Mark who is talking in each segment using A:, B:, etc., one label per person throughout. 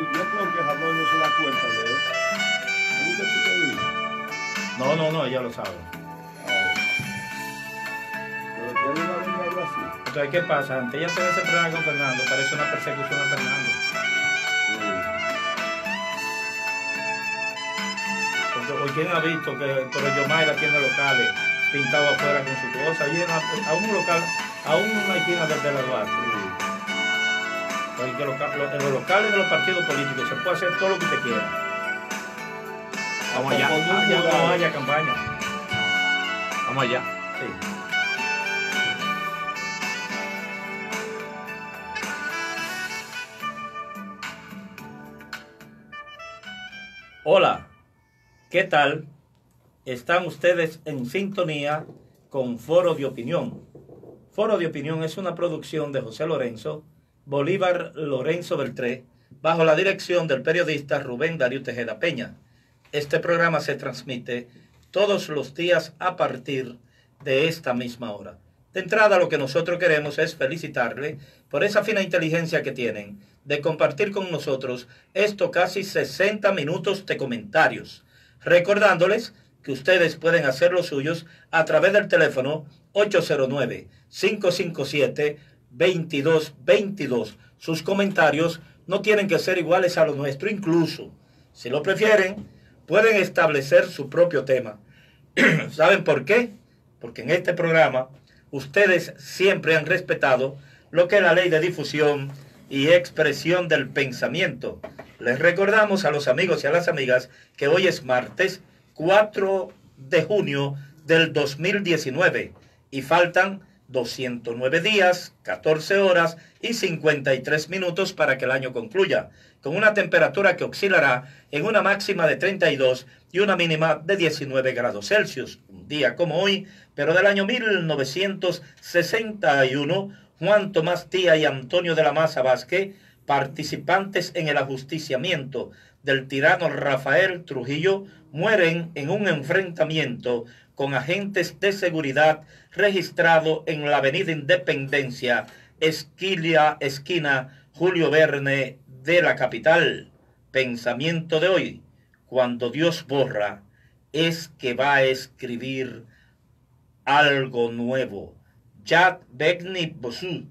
A: yo creo que Hanoi no se da cuenta de eso.
B: No, no, no, ella lo sabe.
A: Pero a a así.
B: Entonces, ¿qué pasa? Ante ella ese problema con Fernando, parece una persecución a Fernando. Porque hoy quién ha visto que por el Yomaira tiene locales pintados afuera con su cosa, y la- a un local, a una esquina del de la Duarte. Porque en los locales de los partidos políticos se puede hacer todo lo que usted quiera.
C: Vamos allá.
A: Un
B: Allá no haya campaña.
C: Vamos allá.
B: Sí. Hola, ¿qué tal? Están ustedes en sintonía con Foro de Opinión. Foro de Opinión es una producción de José Lorenzo, Bolívar Lorenzo Beltré, bajo la dirección del periodista Rubén Darío Tejeda Peña. Este programa se transmite todos los días a partir de esta misma hora. De entrada, lo que nosotros queremos es felicitarle por esa fina inteligencia que tienen de compartir con nosotros estos casi 60 minutos de comentarios. Recordándoles que ustedes pueden hacer los suyos a través del teléfono 809-557-2222. Sus comentarios no tienen que ser iguales a los nuestros, incluso, si lo prefieren, pueden establecer su propio tema. ¿Saben por qué? Porque en este programa ustedes siempre han respetado lo que es la ley de difusión y expresión del pensamiento. Les recordamos a los amigos y a las amigas que hoy es martes 4 de junio del 2019 y faltan 209 días, 14 horas y 53 minutos para que el año concluya, con una temperatura que oscilará en una máxima de 32 y una mínima de 19 grados Celsius. Un día como hoy, pero del año 1961, Juan Tomás Tía y Antonio de la Maza Vázquez, participantes en el ajusticiamiento del tirano Rafael Trujillo, mueren en un enfrentamiento con agentes de seguridad registrado en la avenida Independencia, esquila, esquina Julio Verne de la capital. Pensamiento de hoy, cuando Dios borra, es que va a escribir algo nuevo. Jacques Begny Bossu,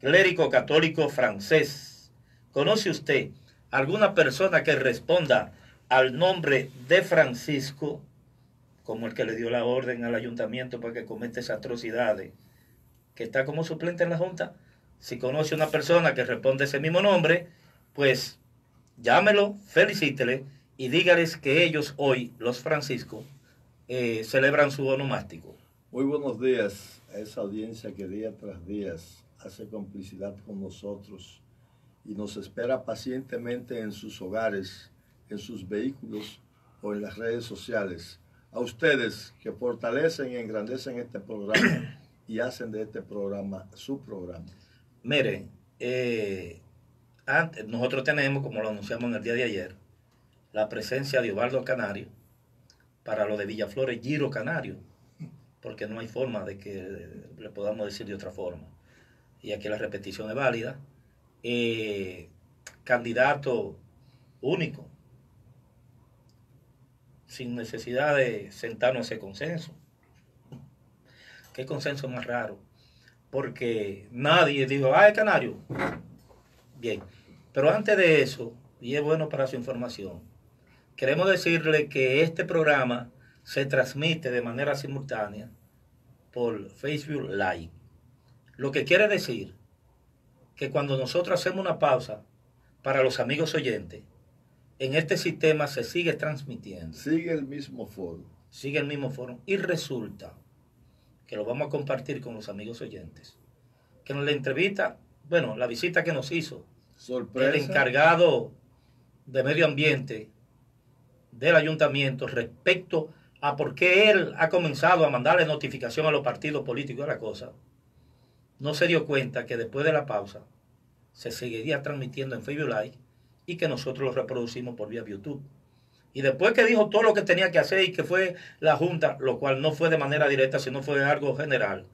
B: clérigo católico francés. ¿Conoce usted alguna persona que responda al nombre de Francisco, como el que le dio la orden al ayuntamiento para que cometa esas atrocidades, que está como suplente en la Junta? Si conoce una persona que responde ese mismo nombre, pues llámelo, felicítele y dígales que ellos hoy, los Francisco, eh, celebran su onomástico.
A: Muy buenos días a esa audiencia que día tras día hace complicidad con nosotros y nos espera pacientemente en sus hogares, en sus vehículos o en las redes sociales. A ustedes que fortalecen y engrandecen este programa y hacen de este programa su programa.
B: Mire, eh, nosotros tenemos, como lo anunciamos en el día de ayer, la presencia de Ovaldo Canario para lo de Villaflores Giro Canario, porque no hay forma de que le podamos decir de otra forma. Y aquí la repetición es válida. Eh, candidato único, sin necesidad de sentarnos a ese consenso. ¿Qué consenso más raro? Porque nadie dijo, ah, canario. Bien, pero antes de eso, y es bueno para su información, queremos decirle que este programa se transmite de manera simultánea por Facebook Live. Lo que quiere decir que cuando nosotros hacemos una pausa para los amigos oyentes, en este sistema se sigue transmitiendo,
A: Sigue el mismo foro.
B: sigue el mismo foro y resulta que lo vamos a compartir con los amigos oyentes. Que en la entrevista, bueno, la visita que nos hizo
A: Sorpresa.
B: el encargado de medio ambiente del ayuntamiento respecto a por qué él ha comenzado a mandarle notificación a los partidos políticos de la cosa, no se dio cuenta que después de la pausa se seguiría transmitiendo en Facebook Live y que nosotros lo reproducimos por vía YouTube. Y después que dijo todo lo que tenía que hacer y que fue la Junta, lo cual no fue de manera directa, sino fue algo general,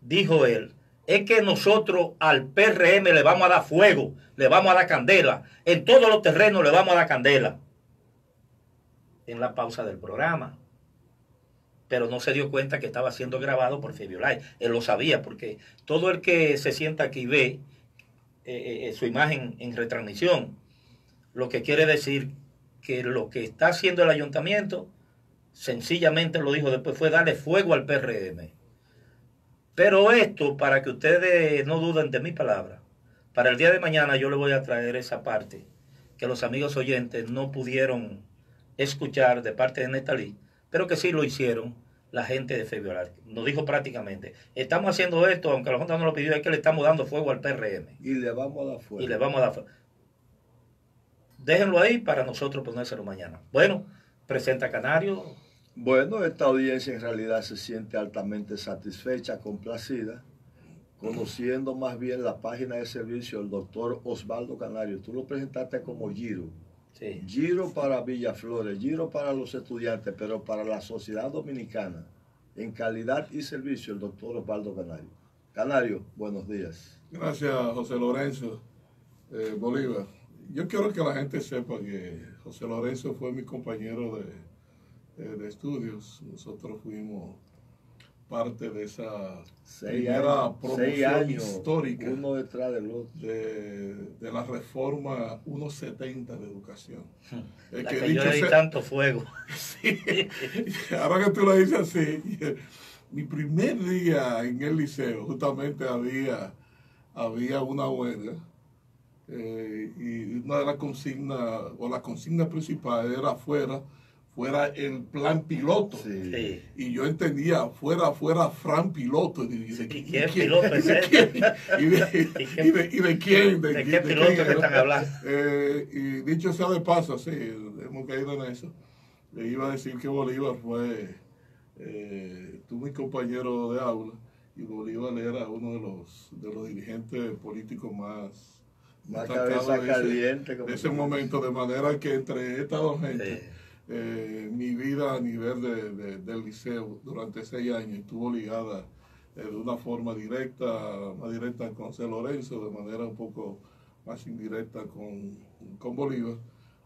B: dijo él es que nosotros al PRM le vamos a dar fuego, le vamos a dar candela, en todos los terrenos le vamos a dar candela. En la pausa del programa. Pero no se dio cuenta que estaba siendo grabado por Fibiolay. Él lo sabía, porque todo el que se sienta aquí ve eh, eh, eh, su imagen en retransmisión, lo que quiere decir que lo que está haciendo el ayuntamiento, sencillamente lo dijo después, fue darle fuego al PRM. Pero esto, para que ustedes no duden de mi palabra, para el día de mañana yo le voy a traer esa parte que los amigos oyentes no pudieron escuchar de parte de Netalí, pero que sí lo hicieron la gente de Febiolar. Nos dijo prácticamente, estamos haciendo esto, aunque la Junta no lo pidió, es que le estamos dando fuego al PRM.
A: Y le vamos a dar fuego.
B: Y le vamos a dar fuego. Déjenlo ahí para nosotros ponérselo mañana. Bueno, presenta Canario.
A: Bueno, esta audiencia en realidad se siente altamente satisfecha, complacida, conociendo más bien la página de servicio del doctor Osvaldo Canario. Tú lo presentaste como Giro.
B: Sí.
A: Giro para Villaflores, Giro para los estudiantes, pero para la sociedad dominicana, en calidad y servicio, el doctor Osvaldo Canario. Canario, buenos días.
D: Gracias, José Lorenzo eh, Bolívar. Yo quiero que la gente sepa que José Lorenzo fue mi compañero de, de, de estudios. Nosotros fuimos parte de esa
A: Seis
D: primera
A: años,
D: promoción
A: seis años,
D: histórica
A: uno detrás del otro.
D: de, de la reforma 170 de educación. Es
B: La
D: que
B: que yo le di tanto fuego.
D: Sí. Ahora que tú lo dices así, mi primer día en el liceo, justamente había, había una huelga eh, y una de las consignas, o la consigna principal era fuera, fuera el plan piloto.
A: Sí.
B: Sí.
D: Y yo entendía, fuera, fuera Fran Piloto. Y, dije,
B: ¿Y
D: ¿y
B: qué
D: quién?
B: piloto es
D: ¿De? ¿Y de,
B: ¿Y qué-
D: y de- de quién?
B: ¿De qué piloto
D: quién
B: que están hablando?
D: Eh, y dicho sea de paso, sí, hemos caído en eso. Le iba a decir que Bolívar fue, eh, tú mi compañero de aula, y Bolívar era uno de los, de los dirigentes políticos más, Destacados
A: cabeza
D: de ese-
A: caliente. como
D: de ese momento, de manera que entre estas dos gente,
B: Sí.
D: eh, mi vida a nivel de, de- del liceo durante seis años estuvo ligada eh, de una forma directa, más directa con José Lorenzo, de manera un poco más indirecta con, con Bolívar.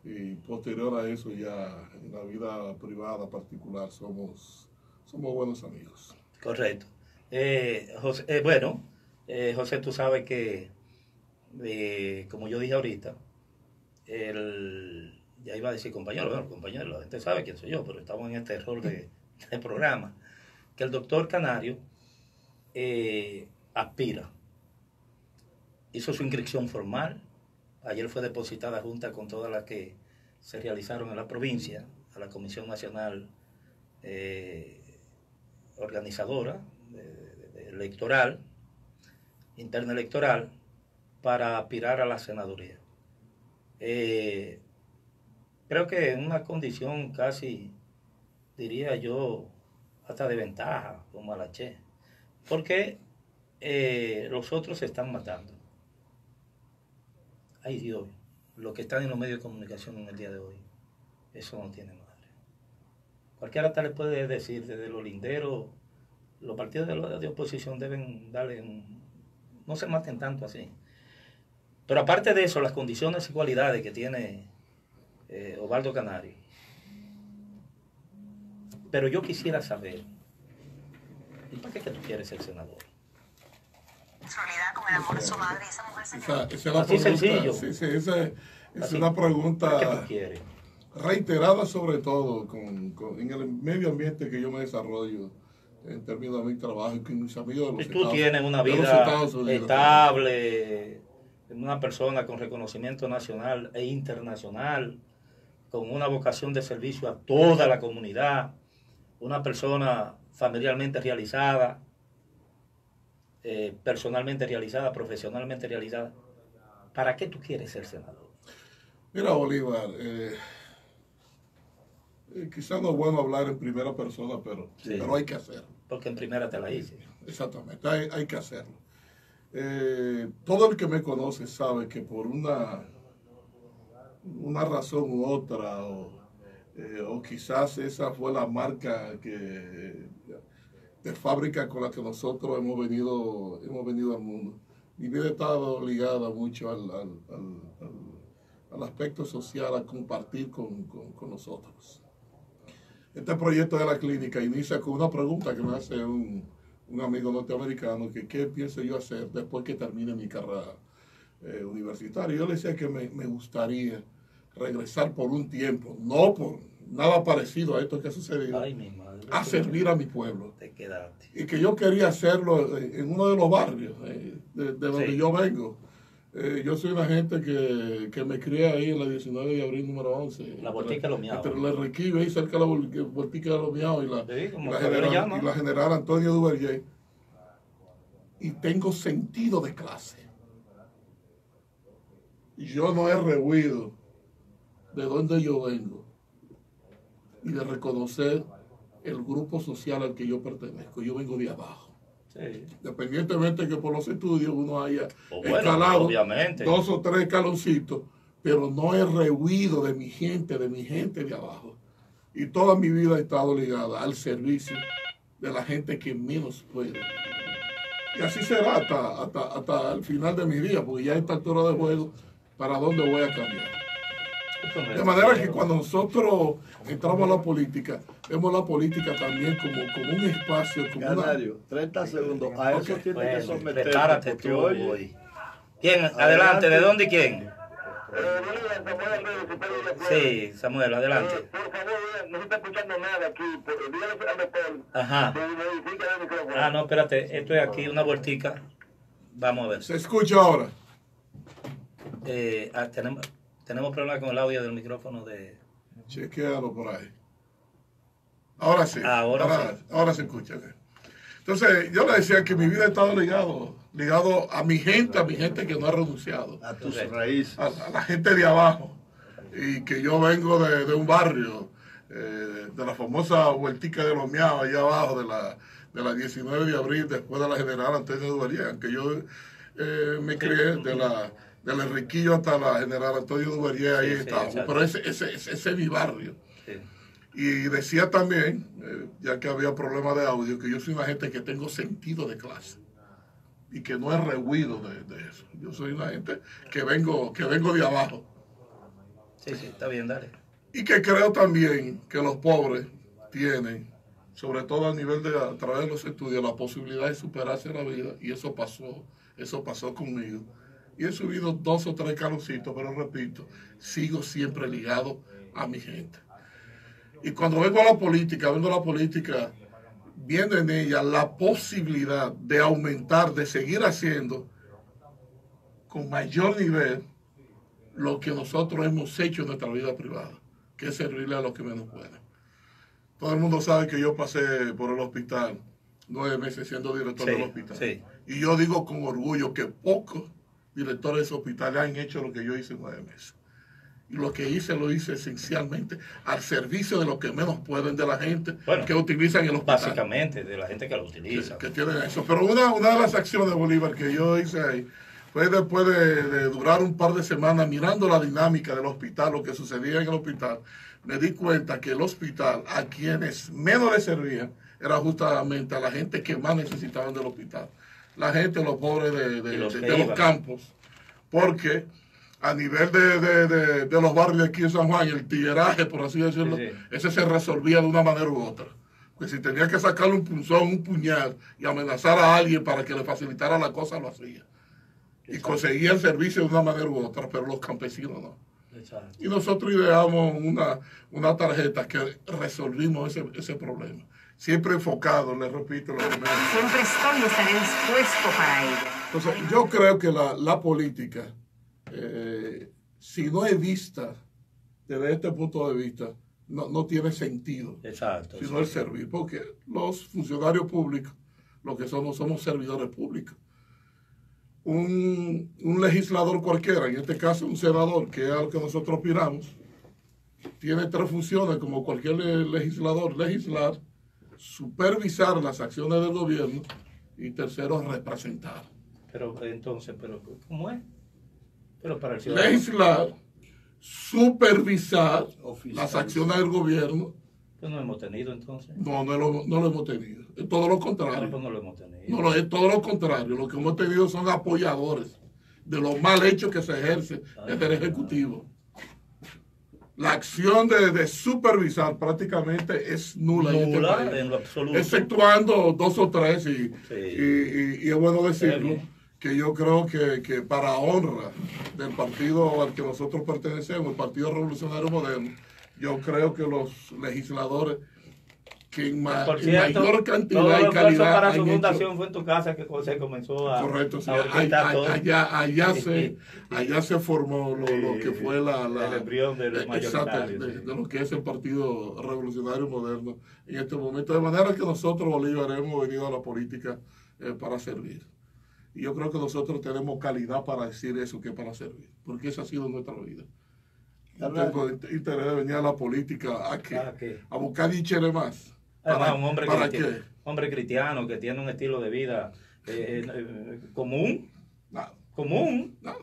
D: Y posterior a eso ya en la vida privada particular somos, somos buenos amigos.
B: Correcto. Eh, José, eh, bueno, eh, José, tú sabes que, eh, como yo dije ahorita, el, ya iba a decir compañero, bueno, compañero, la gente sabe quién soy yo, pero estamos en este rol de, de programa, que el doctor Canario eh, aspira. Hizo su inscripción formal, ayer fue depositada junta con todas las que se realizaron en la provincia, a la Comisión Nacional eh, organizadora electoral, interna electoral, para aspirar a la senaduría. Eh, creo que en una condición casi, diría yo, hasta de ventaja, la Che, porque eh, los otros se están matando. Ay Dios, lo que están en los medios de comunicación en el día de hoy, eso no tiene madre. Cualquiera tal le puede decir, desde los linderos, los partidos de, la- oposición deben darle, un- no se maten tanto así. Pero aparte de eso, las condiciones y cualidades que tiene eh, Osvaldo Canario. Pero yo quisiera saber, ¿y para qué que tú quieres ser senador?
E: Solidaridad con el amor de su madre y esa mujer se
D: Esa, esa es la
B: Así
D: pregunta.
B: sencillo.
D: Sí, sí, esa es, es
B: Así.
D: una
B: ¿Para qué
D: pregunta
B: tú quieres?
D: reiterada sobre todo con, con- en el medio ambiente que yo me desarrollo en términos de mi trabajo y con mis amigos de los
B: Y tú
D: Estados-
B: tienes una vida
D: Estados Unidos.
B: estable, una persona con reconocimiento nacional e internacional, con una vocación de servicio a toda la comunidad, una persona familiarmente realizada, eh, personalmente realizada, profesionalmente realizada. ¿Para qué tú quieres ser senador?
D: Mira, Bolívar, eh, eh, quizás no es bueno hablar en primera persona, pero,
B: Sí.
D: pero hay que hacerlo.
B: Porque en primera te la hice.
D: Exactamente, hay, hay que hacerlo. Eh, todo el que me conoce sabe que por una, una razón u otra, o, eh, o quizás esa fue la marca que, de fábrica con la que nosotros hemos venido, hemos venido al mundo. Mi vida estado ligada mucho al, al- al- aspecto social, a compartir con- con nosotros. Este proyecto de la clínica inicia con una pregunta que me hace un, un amigo norteamericano, que qué pienso yo hacer después que termine mi carrera eh, universitaria. Yo le decía que me, me gustaría regresar por un tiempo, no por nada parecido a esto que ha sucedido,
B: Ay, mi madre.
D: a servir a mi pueblo.
B: Te quedaste.
D: Y que yo quería hacerlo en en uno de los barrios eh, de, de donde
B: Sí.
D: yo vengo. Eh, yo soy una gente que, que me crié ahí en la 19 de abril número 11.
B: La Botica de los Miaos.
D: Entre el Enriquillo, ahí cerca de la Botica de los Miaos y la,
B: Sí,
D: y la general, y la general Antonio Duvergé. Y tengo sentido de clase. Yo no he rehuido de dónde yo vengo y de reconocer el grupo social al que yo pertenezco. Yo vengo de abajo.
B: Sí.
D: Independientemente que por los estudios uno haya
B: bueno,
D: escalado
B: obviamente.
D: dos o tres escaloncitos, pero no he rehuido de mi gente, de mi gente de abajo. Y toda mi vida he estado ligada al servicio de la gente que menos puede. Y así será hasta, hasta, hasta el final de mi día, porque ya a esta altura de juego, ¿para dónde voy a cambiar? De manera que cuando nosotros entramos a la política, vemos la política también como, como un espacio, como una,
A: Canario, 30 segundos. A eso
D: Ok.
A: tiene que someterte.
B: prepárate
A: porque,
B: tú, boy. ¿Quién? Adelante.
A: Adelante.
B: ¿De dónde y quién?
F: Sí.
B: Samuel, adelante.
F: Por favor, no se está escuchando nada aquí. Dígale al doctor
B: Ajá. Ah, no, espérate. Esto es aquí, una vueltica. Vamos a ver.
D: se escucha ahora.
B: Eh, ah, tenemos, tenemos problemas con el audio del micrófono de...
D: Chequealo por ahí. Ahora sí.
B: Ahora
D: ahora, ahora se escucha. Entonces, yo le decía que mi vida ha estado ligado, ligado a mi gente, a mi gente que no ha renunciado,
A: a tus raíces.
D: a, a la gente de abajo. Y que yo vengo de, de un barrio, eh, de la famosa vueltica de los miaos, allá abajo, de la, de la 19 de abril, después de la general Antonio Duvalier, aunque yo eh, me crié de la del Enriquillo hasta la general Antonio Duvalier, ahí
B: Sí, sí,
D: estábamos.
B: exacto.
D: Pero ese, ese, ese, ese es mi barrio.
B: Sí.
D: Y decía también, eh, ya que había problemas de audio, que yo soy una gente que tengo sentido de clase y que no he rehuido de, de eso. Yo soy una gente que vengo, que vengo de abajo
B: sí, sí, está bien, dale.
D: y que creo también que los pobres tienen, sobre todo a nivel de a través de los estudios, la posibilidad de superarse en la vida y eso pasó, eso pasó conmigo. Y he subido dos o tres calocitos, pero repito, sigo siempre ligado a mi gente. Y cuando vengo a la política, vengo a la política viendo en ella la posibilidad de aumentar, de seguir haciendo con mayor nivel lo que nosotros hemos hecho en nuestra vida privada, que es servirle a los que menos pueden. Todo el mundo sabe que yo pasé por el hospital nueve meses siendo director
B: Sí,
D: del hospital.
B: sí.
D: Y yo digo con orgullo que pocos directores de ese hospital han hecho lo que yo hice en nueve meses. Y lo que hice lo hice esencialmente al servicio de los que menos pueden, de la gente
B: Bueno,
D: que utilizan el hospital
B: Básicamente, de la gente que lo utiliza.
D: que tienen eso. Pero una, una de las acciones, Bolívar, que yo hice ahí, fue después de, de durar un par de semanas mirando la dinámica del hospital, lo que sucedía en el hospital, me di cuenta que el hospital, a quienes menos le servían, era justamente a la gente que más necesitaban del hospital. La gente, los pobres de, de-
B: los
D: de- campos. Porque a nivel de, de- los barrios aquí en San Juan, el tigueraje, por así decirlo,
B: Sí, sí.
D: ese se resolvía de una manera u otra. Que si tenía que sacarle un punzón, un puñal y amenazar a alguien para que le facilitara la cosa, lo hacía. Y conseguía el servicio de una manera u otra, pero los campesinos no.
B: Exacto.
D: Y nosotros ideamos una, una tarjeta que resolvimos ese, ese problema. Siempre enfocado, le repito, lo primero.
E: Siempre estoy y estaré dispuesto para ello.
D: Entonces, yo creo que la, la política, eh, si no es vista desde este punto de vista, no, no tiene sentido,
B: Exacto.
D: sino el servir, porque los funcionarios públicos, lo que somos, somos servidores públicos. Un, un legislador cualquiera, en este caso un senador, que es a lo que nosotros aspiramos, tiene tres funciones como cualquier le- legislador, legislar, supervisar las acciones del gobierno y tercero, representar.
B: Pero entonces, pero ¿cómo es? Pero para el ciudadano.
D: legislar, supervisar las acciones del gobierno
B: Pues no hemos tenido entonces.
D: No, no lo, no lo hemos tenido. Es todo lo contrario.
B: pues no lo hemos tenido.
D: No, es todo lo contrario. Lo que hemos tenido son apoyadores de los mal hechos que se ejerce desde el Ejecutivo. La acción de, de supervisar prácticamente es nula, en este
B: Nula, en lo absoluto.
D: exceptuando dos o tres y,
B: Sí.
D: y- y- y es bueno decirlo que yo creo que, que para honra del partido al que nosotros pertenecemos, el Partido Revolucionario Moderno, yo creo que los legisladores que en, ma-
B: Por
D: en
B: cierto,
D: mayor
B: todo
D: cantidad y calidad
B: para su
D: hecho-
B: fundación fue en tu casa que se comenzó a,
D: Correcto, sí.
B: a.
D: Allá, allá, se, allá se formó lo, lo que fue la, la-
B: El embrión de los
D: eh, exacto, de,
B: sí.
D: de lo que es el Partido Revolucionario Moderno en este momento. De manera que nosotros, Bolívar, hemos venido a la política eh, para servir. Y yo creo que nosotros tenemos calidad para decir eso que para servir, porque esa ha sido nuestra vida. Tengo int- interés de venir a la política a que
B: ¿A qué?
D: a buscar dichere más.
B: Además,
D: ¿Para,
B: un hombre,
D: ¿para
B: que,
D: qué?
B: hombre cristiano que tiene un estilo de vida eh, eh, eh, común, común.
D: No.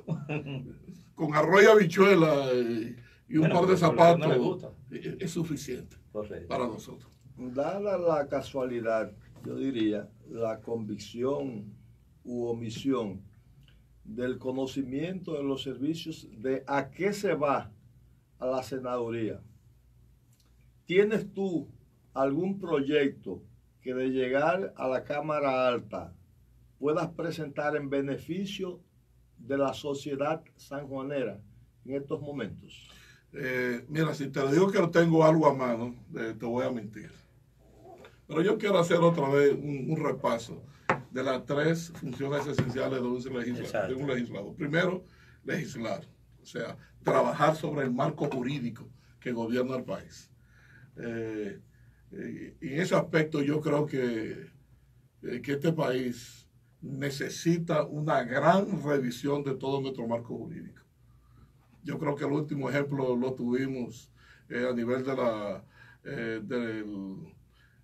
D: Con arroz y habichuela y un
B: Bueno,
D: par de
B: no
D: zapatos
B: gusta.
D: es suficiente
B: Correcto.
D: para nosotros.
A: Dada la casualidad, yo diría, la convicción u omisión del conocimiento de los servicios de a qué se va a la senaduría. ¿Tienes tú algún proyecto que de llegar a la Cámara Alta puedas presentar en beneficio de la sociedad sanjuanera en estos momentos?
D: Eh, mira, si te digo que no tengo algo a mano, eh, te voy a mentir. Pero yo quiero hacer otra vez un, un repaso de las tres funciones esenciales de un, legisla-
B: Exacto.
D: de un legislador. Primero, legislar, o sea, trabajar sobre el marco jurídico que gobierna el país. Eh, y en ese aspecto yo creo que, eh, que este país necesita una gran revisión de todo nuestro marco jurídico. Yo creo que el último ejemplo lo tuvimos eh, a nivel de la, eh, del-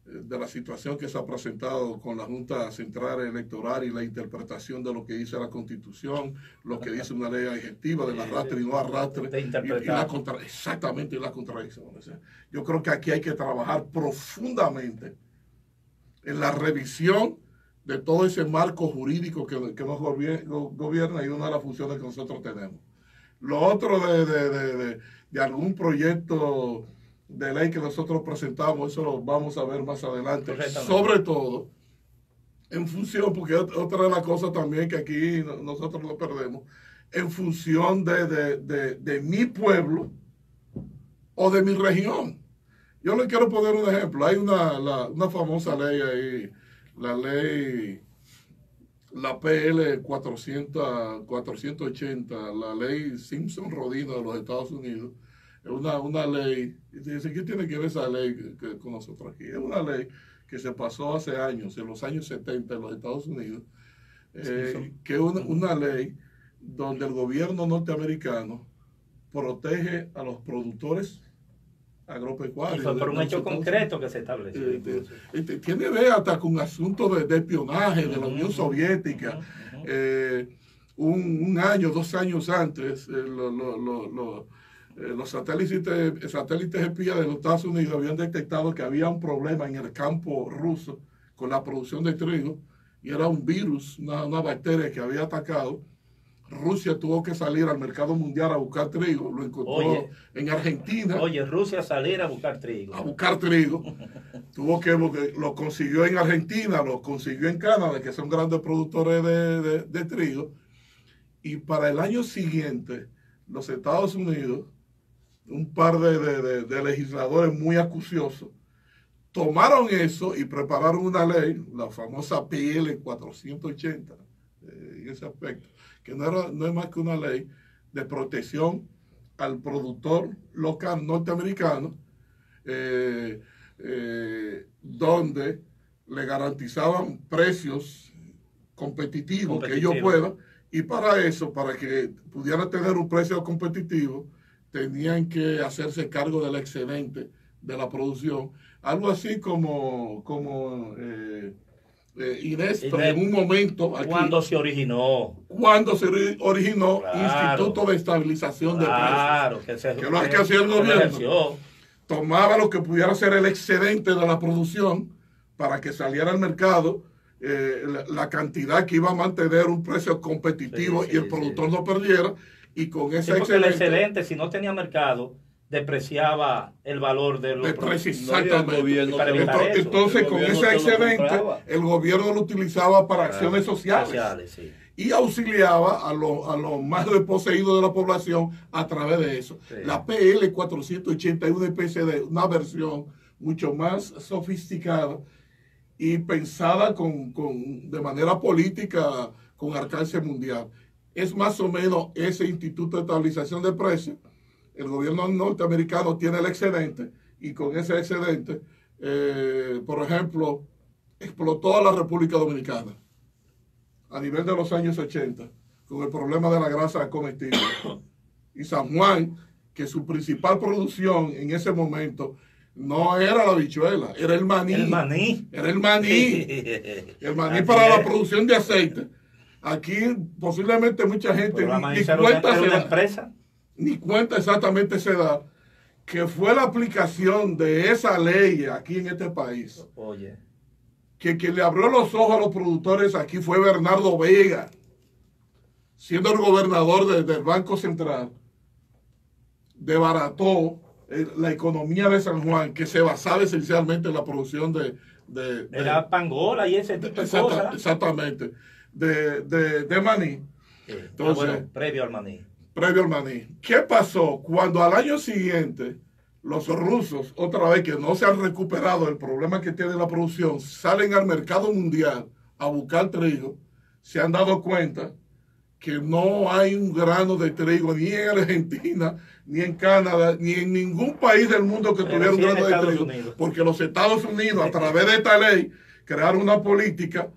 D: de la situación que se ha presentado con la Junta Central Electoral y la interpretación de lo que dice la Constitución, lo que dice una ley adjetiva del arrastre y no arrastre, y, y la contra- exactamente y la contradicción. O sea, yo creo que aquí hay que trabajar profundamente en la revisión de todo ese marco jurídico que, que nos gobier- go- gobierna y una de las funciones que nosotros tenemos. Lo otro de- de- de- de algún proyecto de ley que nosotros presentamos, eso lo vamos a ver más adelante. Sobre todo, en función, porque ot- otra de las cosas también que aquí no- nosotros no perdemos, en función de, de- de- de mi pueblo o de mi región. Yo le quiero poner un ejemplo. Hay una, la- una famosa ley ahí, la ley, la PL 400, 480, la ley Simpson-Rodino de los Estados Unidos. Es una, una ley, y dice, ¿qué tiene que ver esa ley que- que- con nosotros aquí? Es una ley que se pasó hace años, en los años 70 en los Estados Unidos, eh, que es una, una ley donde el gobierno norteamericano protege a los productores
B: Y
D: agropecuarios.
B: fue por un hecho concreto que se estableció.
D: eh, tiene que ver hasta con asuntos de, de espionaje de la Unión Soviética. Eh, un, un año, dos años antes, eh, lo- lo- lo- lo- eh, los satélites, satélites espías de los Estados Unidos habían detectado que había un problema en el campo ruso con la producción de trigo y era un virus, una, una bacteria que había atacado. Rusia tuvo que salir al mercado mundial a buscar trigo, lo encontró
B: Oye.
D: en Argentina
B: Oye, Rusia salir a buscar trigo.
D: a buscar trigo. Tuvo que, porque lo consiguió en Argentina, lo consiguió en Canadá, que son grandes productores de, de- de trigo. Y para el año siguiente, los Estados Unidos, un par de, de- legisladores muy acuciosos, tomaron eso y prepararon una ley, la famosa PL 480, eh, en ese aspecto, que no, era, no es más que una ley de protección al productor local norteamericano, eh, eh, donde le garantizaban precios competitivos que ellos puedan, y para eso, para que pudieran tener un precio competitivo, tenían que hacerse cargo del excedente de la producción. Algo así como, como eh, eh, Inés, en un momento aquí,
B: Cuando se originó.
D: cuando se ori- originó
B: Claro.
D: Instituto de Estabilización de Precios.
B: Claro, que se
D: Que lo que hacía el
B: que
D: gobierno.
B: ejerció.
D: tomaba lo que pudiera ser el excedente de la producción para que saliera al mercado eh, la, la cantidad que iba a mantener un precio competitivo
B: Sí,
D: y el productor
B: sí.
D: no perdiera y con
B: Sí,
D: ese
B: porque el
D: excedente,
B: si no tenía mercado, depreciaba el valor de los
A: No,
D: exactamente.
B: evitar
D: Entonces, con ese excedente, el gobierno lo utilizaba para acciones sociales,
B: Sociales, sí.
D: y auxiliaba a los a los más desposeídos de la población a través de eso.
B: Sí.
D: La PL 480 es una especie de una versión mucho más sofisticada y pensada con, con- de manera política con alcance mundial. Es más o menos ese Instituto de Estabilización de Precios. El gobierno norteamericano tiene el excedente y con ese excedente, eh, por ejemplo, explotó a la República Dominicana a nivel de los años 80 con el problema de la grasa comestible. Y San Juan, que su principal producción en ese momento no era la bichuela, era el maní.
B: El maní.
D: Era el maní. El maní para la producción de aceite. Aquí posiblemente mucha gente
B: la
D: ni, cuenta
B: era
D: se
B: una
D: da,
B: empresa.
D: ni cuenta exactamente se da que fue la aplicación de esa ley aquí en este país
B: Oye.
D: que quien le abrió los ojos a los productores aquí fue Bernardo Vega, siendo el gobernador de- del Banco Central, debarató eh, la economía de San Juan, que se basaba esencialmente en la producción de... de- de-
B: Era pangola y ese tipo de
D: exacta-
B: cosas.
D: exactamente, de, de, de maní,
B: Sí. Ah,
D: Entonces-
B: bueno, previo al maní.
D: previo al maní. ¿Qué pasó cuando al año siguiente los rusos, otra vez que no se han recuperado del problema que tiene la producción, salen al mercado mundial a buscar trigo, se han dado cuenta que no hay un grano de trigo ni en Argentina, ni en Canadá, ni en ningún país del mundo que
B: Pero
D: tuviera un
B: sí
D: grano de trigo.
B: Unidos.
D: Porque los Estados Unidos, a través de esta ley, crearon una política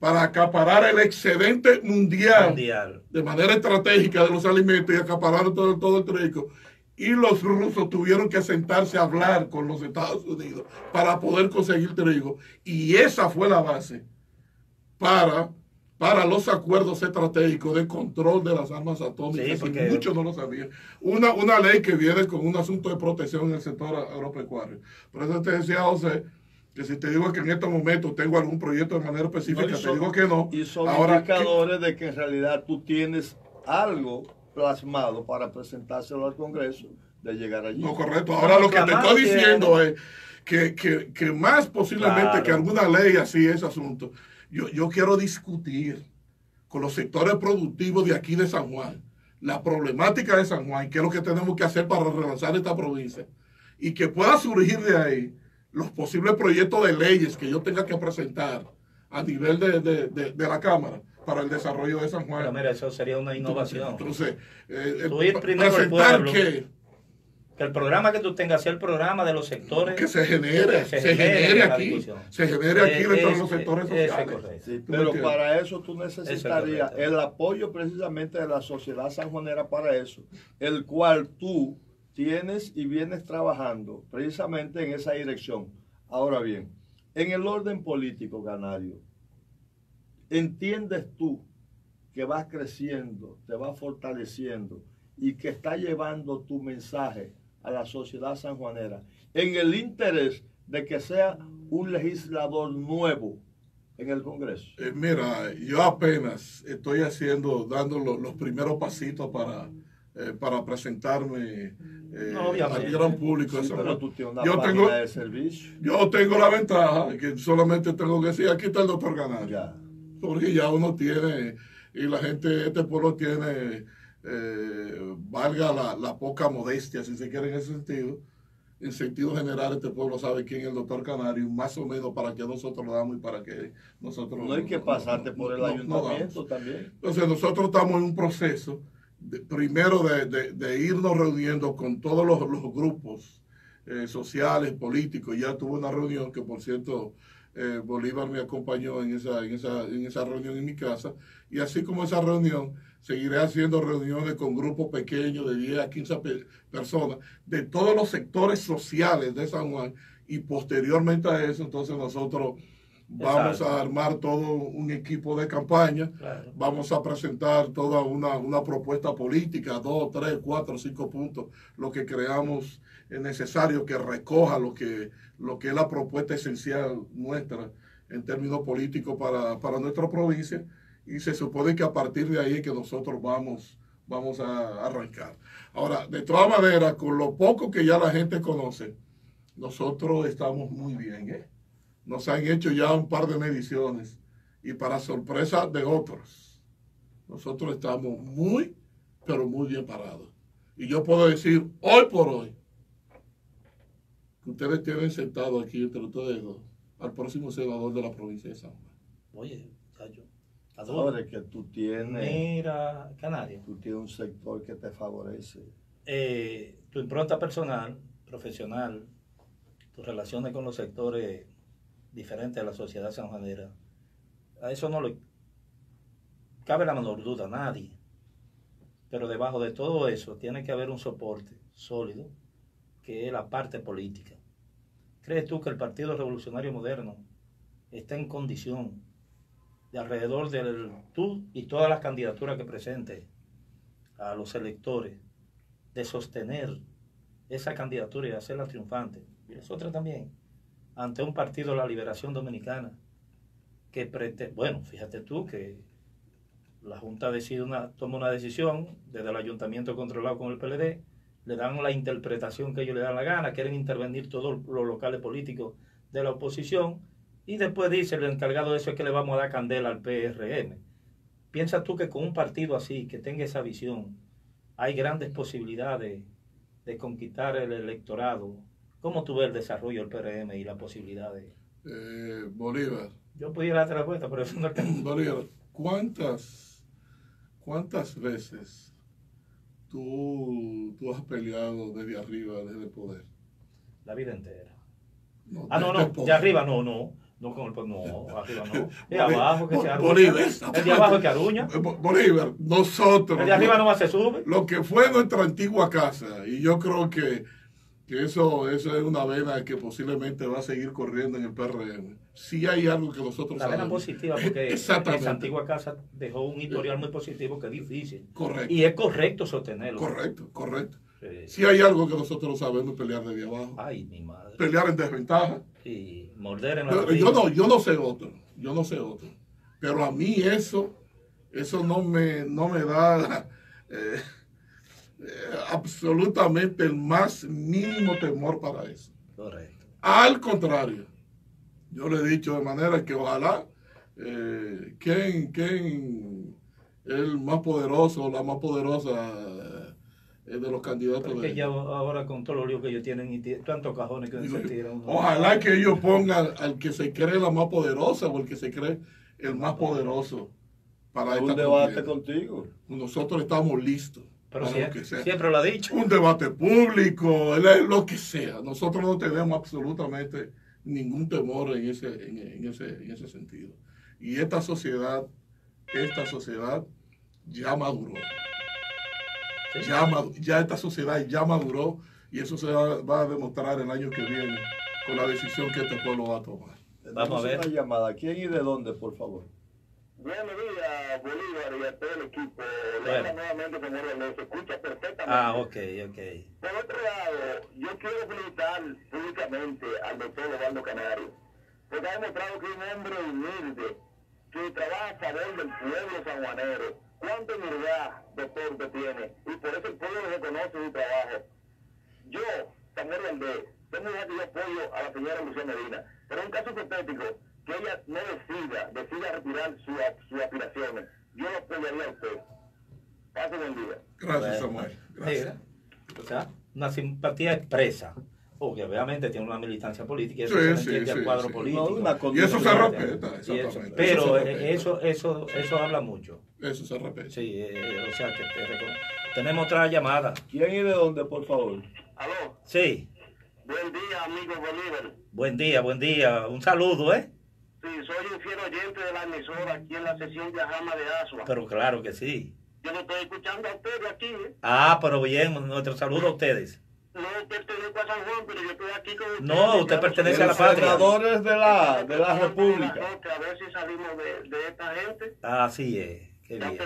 D: para acaparar el excedente mundial
B: Mundial.
D: de manera estratégica de los alimentos y acapararon todo, todo el trigo. Y los rusos tuvieron que sentarse a hablar con los Estados Unidos para poder conseguir trigo. Y esa fue la base para, para los acuerdos estratégicos de control de las armas atómicas.
B: Sí,
D: y
B: porque-
D: muchos no lo sabían. Una, una ley que viene con un asunto de protección en el sector agropecuario. Por eso te decía, José, que si te digo que en estos momentos tengo algún proyecto de manera específica,
A: No,
D: te digo que no.
A: Y son
D: Ahora, ¿qué-
A: indicadores de que en realidad tú tienes algo plasmado para presentárselo al Congreso de llegar allí.
D: No, correcto. Ahora lo que te estoy
B: tiene.
D: diciendo es que, que, que más posiblemente
B: Claro.
D: que alguna ley así ese asunto, yo, yo quiero discutir con los sectores productivos de aquí de San Juan, la problemática de San Juan, qué es lo que tenemos que hacer para relanzar esta provincia, y que pueda surgir de ahí los posibles proyectos de leyes que yo tenga que presentar a nivel de, de- de- de la Cámara para el desarrollo de San Juan.
B: Pero mira, eso sería una innovación.
D: Entonces, eh,
B: Tú ir
D: eh,
B: primero al
D: presentar
B: pueblo.
D: que
B: Que el programa que tú tengas sea el programa de los sectores.
D: que se genere,
B: que
D: se, genere aquí, se genere aquí dentro de los sectores sociales.
B: correcto.
A: Sí,
D: ¿Tú me
A: pero para eso tú necesitarías el apoyo precisamente de la sociedad sanjuanera para eso, el cual tú tienes y vienes trabajando precisamente en esa dirección. Ahora bien, en el orden político, Canario, ¿entiendes tú que vas creciendo, te vas fortaleciendo y que está llevando tu mensaje a la sociedad sanjuanera en el interés de que sea un legislador nuevo en el Congreso?
D: Eh, mira, yo apenas estoy haciendo, dando lo- los primeros pasitos para, eh, para presentarme eh,
B: No,
D: al gran público. de
A: Sí, pero tú tienes una
D: yo, tengo,
A: de servicio.
D: yo tengo la ventaja que solamente tengo que decir, aquí está el doctor Canario.
A: Ya.
D: Porque ya uno tiene, y la gente, este pueblo tiene, eh, valga la, la poca modestia, si se quiere en ese sentido, en sentido general, este pueblo sabe quién es el doctor Canario, más o menos para que nosotros lo damos y para que nosotros...
A: No hay que pasarte por el
D: no-
A: ayuntamiento también.
D: Entonces nosotros estamos en un proceso, primero de, de- irnos reuniendo con todos los, grupos eh, sociales, políticos. Ya tuve una reunión que, por cierto, eh, Bolívar me acompañó en esa, en, esa, en esa reunión en mi casa. Y así como esa reunión, seguiré haciendo reuniones con grupos pequeños de 10 a 15 pe- personas de todos los sectores sociales de San Juan. Y posteriormente a eso, entonces nosotros vamos
B: Exacto.
D: a armar todo un equipo de campaña,
B: Claro.
D: vamos a presentar toda una, una propuesta política, dos, tres, cuatro, cinco puntos, lo que creamos es necesario que recoja lo que, lo que es la propuesta esencial nuestra en términos políticos para, para nuestra provincia y se supone que a partir de ahí es que nosotros vamos, vamos a arrancar. Ahora, de todas maneras, con lo poco que ya la gente conoce, nosotros estamos muy bien. ¿eh? Nos han hecho ya un par de mediciones y para sorpresa de otros, nosotros estamos muy, pero muy bien parados. Y yo puedo decir, hoy por hoy, que ustedes tienen sentado aquí entre ustedes dos al próximo senador de la provincia de San Juan.
B: Oye, muchacho. adoro.
A: Ahora que tú tienes,
B: Mira, Canario.
A: tú tienes un sector que te favorece.
B: eh, tu impronta personal, profesional, tus relaciones con los sectores diferentes de la sociedad sanjuanera, a eso no le cabe la menor duda a nadie. Pero debajo de todo eso tiene que haber un soporte sólido, que es la parte política. ¿Crees tú que el Partido Revolucionario Moderno está en condición de alrededor del tú y todas las candidaturas que presente a los electores de sostener esa candidatura y hacerla triunfante, y las otras también, ante un partido de la liberación dominicana que pretende, bueno, fíjate tú que la Junta decide una, toma una decisión desde el ayuntamiento controlado con el PLD, le dan la interpretación que ellos le dan la gana, quieren intervenir todos los locales políticos de la oposición y después dice el encargado de eso es que le vamos a dar candela al PRM. ¿Piensas tú que con un partido así, que tenga esa visión, hay grandes posibilidades de conquistar el electorado? ¿Cómo tú ves el desarrollo del PRM y la posibilidad de...?
D: Eh, Bolívar,
B: Yo pudiera darte la vuelta, pero eso no que-
D: Bolívar, ¿cuántas, cuántas veces tú, tú has peleado desde arriba, desde el poder?
B: La vida entera.
D: No,
B: Ah, no, no, de arriba no, no. No, con el, no, arriba no. De abajo que se aruña.
D: Bolívar,
B: El de abajo que aruña.
D: Eh, Bo- Bolívar, nosotros.
B: El de arriba no se sube.
D: Lo que fue nuestra antigua casa, y yo creo que, que eso, eso es una vena que posiblemente va a seguir corriendo en el PRM. Si hay algo que nosotros
B: La vena
D: sabemos.
B: positiva, porque esa antigua casa dejó un historial muy positivo que es difícil.
D: Correcto,
B: Y es correcto sostenerlo.
D: correcto, correcto.
B: Sí.
D: Si hay algo que nosotros sabemos pelear desde abajo,
B: Ay, mi madre.
D: pelear en desventaja.
B: Y morder en la rodilla.
D: yo no, yo no sé otro, yo no sé otro. Pero a mí eso, eso no me, no me da eh, absolutamente el más mínimo temor para eso.
B: Correcto.
D: Al contrario, yo le he dicho de manera que ojalá eh, quien, quien el más poderoso, la más poderosa eh, de los candidatos
B: es
D: de
B: que ya ahora con todos los líos que ellos tienen y tantos cajones que
D: Digo
B: se tiran.
D: Ojalá que ellos pongan al que se cree la más poderosa o el que se cree el más poderoso para
A: un
D: esta
A: debate contigo.
D: Nosotros estamos listos
B: Pero siempre lo ha dicho.
D: Un debate público, lo que sea. Nosotros no tenemos absolutamente ningún temor en ese, en, en ese, en ese sentido. Y esta sociedad, esta sociedad ya maduró.
B: Sí.
D: Ya, madu- ya esta sociedad ya maduró y eso se va, va a demostrar el año que viene con la decisión que este pueblo va a tomar.
B: Vamos a ver.
A: Una llamada. ¿Quién y de dónde, por favor?
F: Buenos días, Bolívar y a todo el equipo. Le
B: Bueno.
F: nuevamente con Orlando, se escucha perfectamente.
B: Ah, ok, ok.
F: Por otro lado, yo quiero felicitar públicamente al doctor Osvaldo Canario, porque ha demostrado que es un hombre humilde, que trabaja a favor del pueblo sanjuanero. ¿Cuánta humildad, doctor, usted tiene? Y por eso el pueblo reconoce su trabajo. Yo, Samuel Valdés, tengo que yo apoyo a la señora Lucía Medina, pero en un caso hipotético, que ella no decida, decida retirar su- sus aspiraciones, yo lo apoyaría a usted. Pase buen día.
D: Gracias, Samuel. Gracias.
B: o sea, una simpatía expresa. Porque obviamente tiene una militancia política y eso
D: Sí,
B: se
D: sí,
B: entiende al
D: sí,
B: cuadro
D: sí.
B: político.
A: No,
D: Y eso se respeta, exactamente.
B: pero
D: Eso se
B: eh,
D: respeta.
B: eso, eso, eso habla mucho.
D: Eso se respeta.
B: Sí, eh, o sea que tenemos otra llamada.
A: ¿Quién y de dónde, por favor?
F: Aló,
B: Sí,
F: buen día, amigo Bolívar.
B: buen día, buen día. Un saludo, ¿eh?
F: Sí, soy un fiel oyente de la emisora aquí en la sesión de Ajama de Asua.
B: Pero claro que sí.
F: Yo lo estoy escuchando a ustedes aquí, ¿eh?
B: Ah, pero bien, nuestro saludo a ustedes.
F: no pertenezco a San Juan, pero yo estoy aquí con ustedes.
B: No, usted pertenece a la
A: Los
B: patria.
A: senadores de la, de la República.
F: A ver si salimos de, de esta gente.
B: Así es. Qué
F: Ya
B: bien.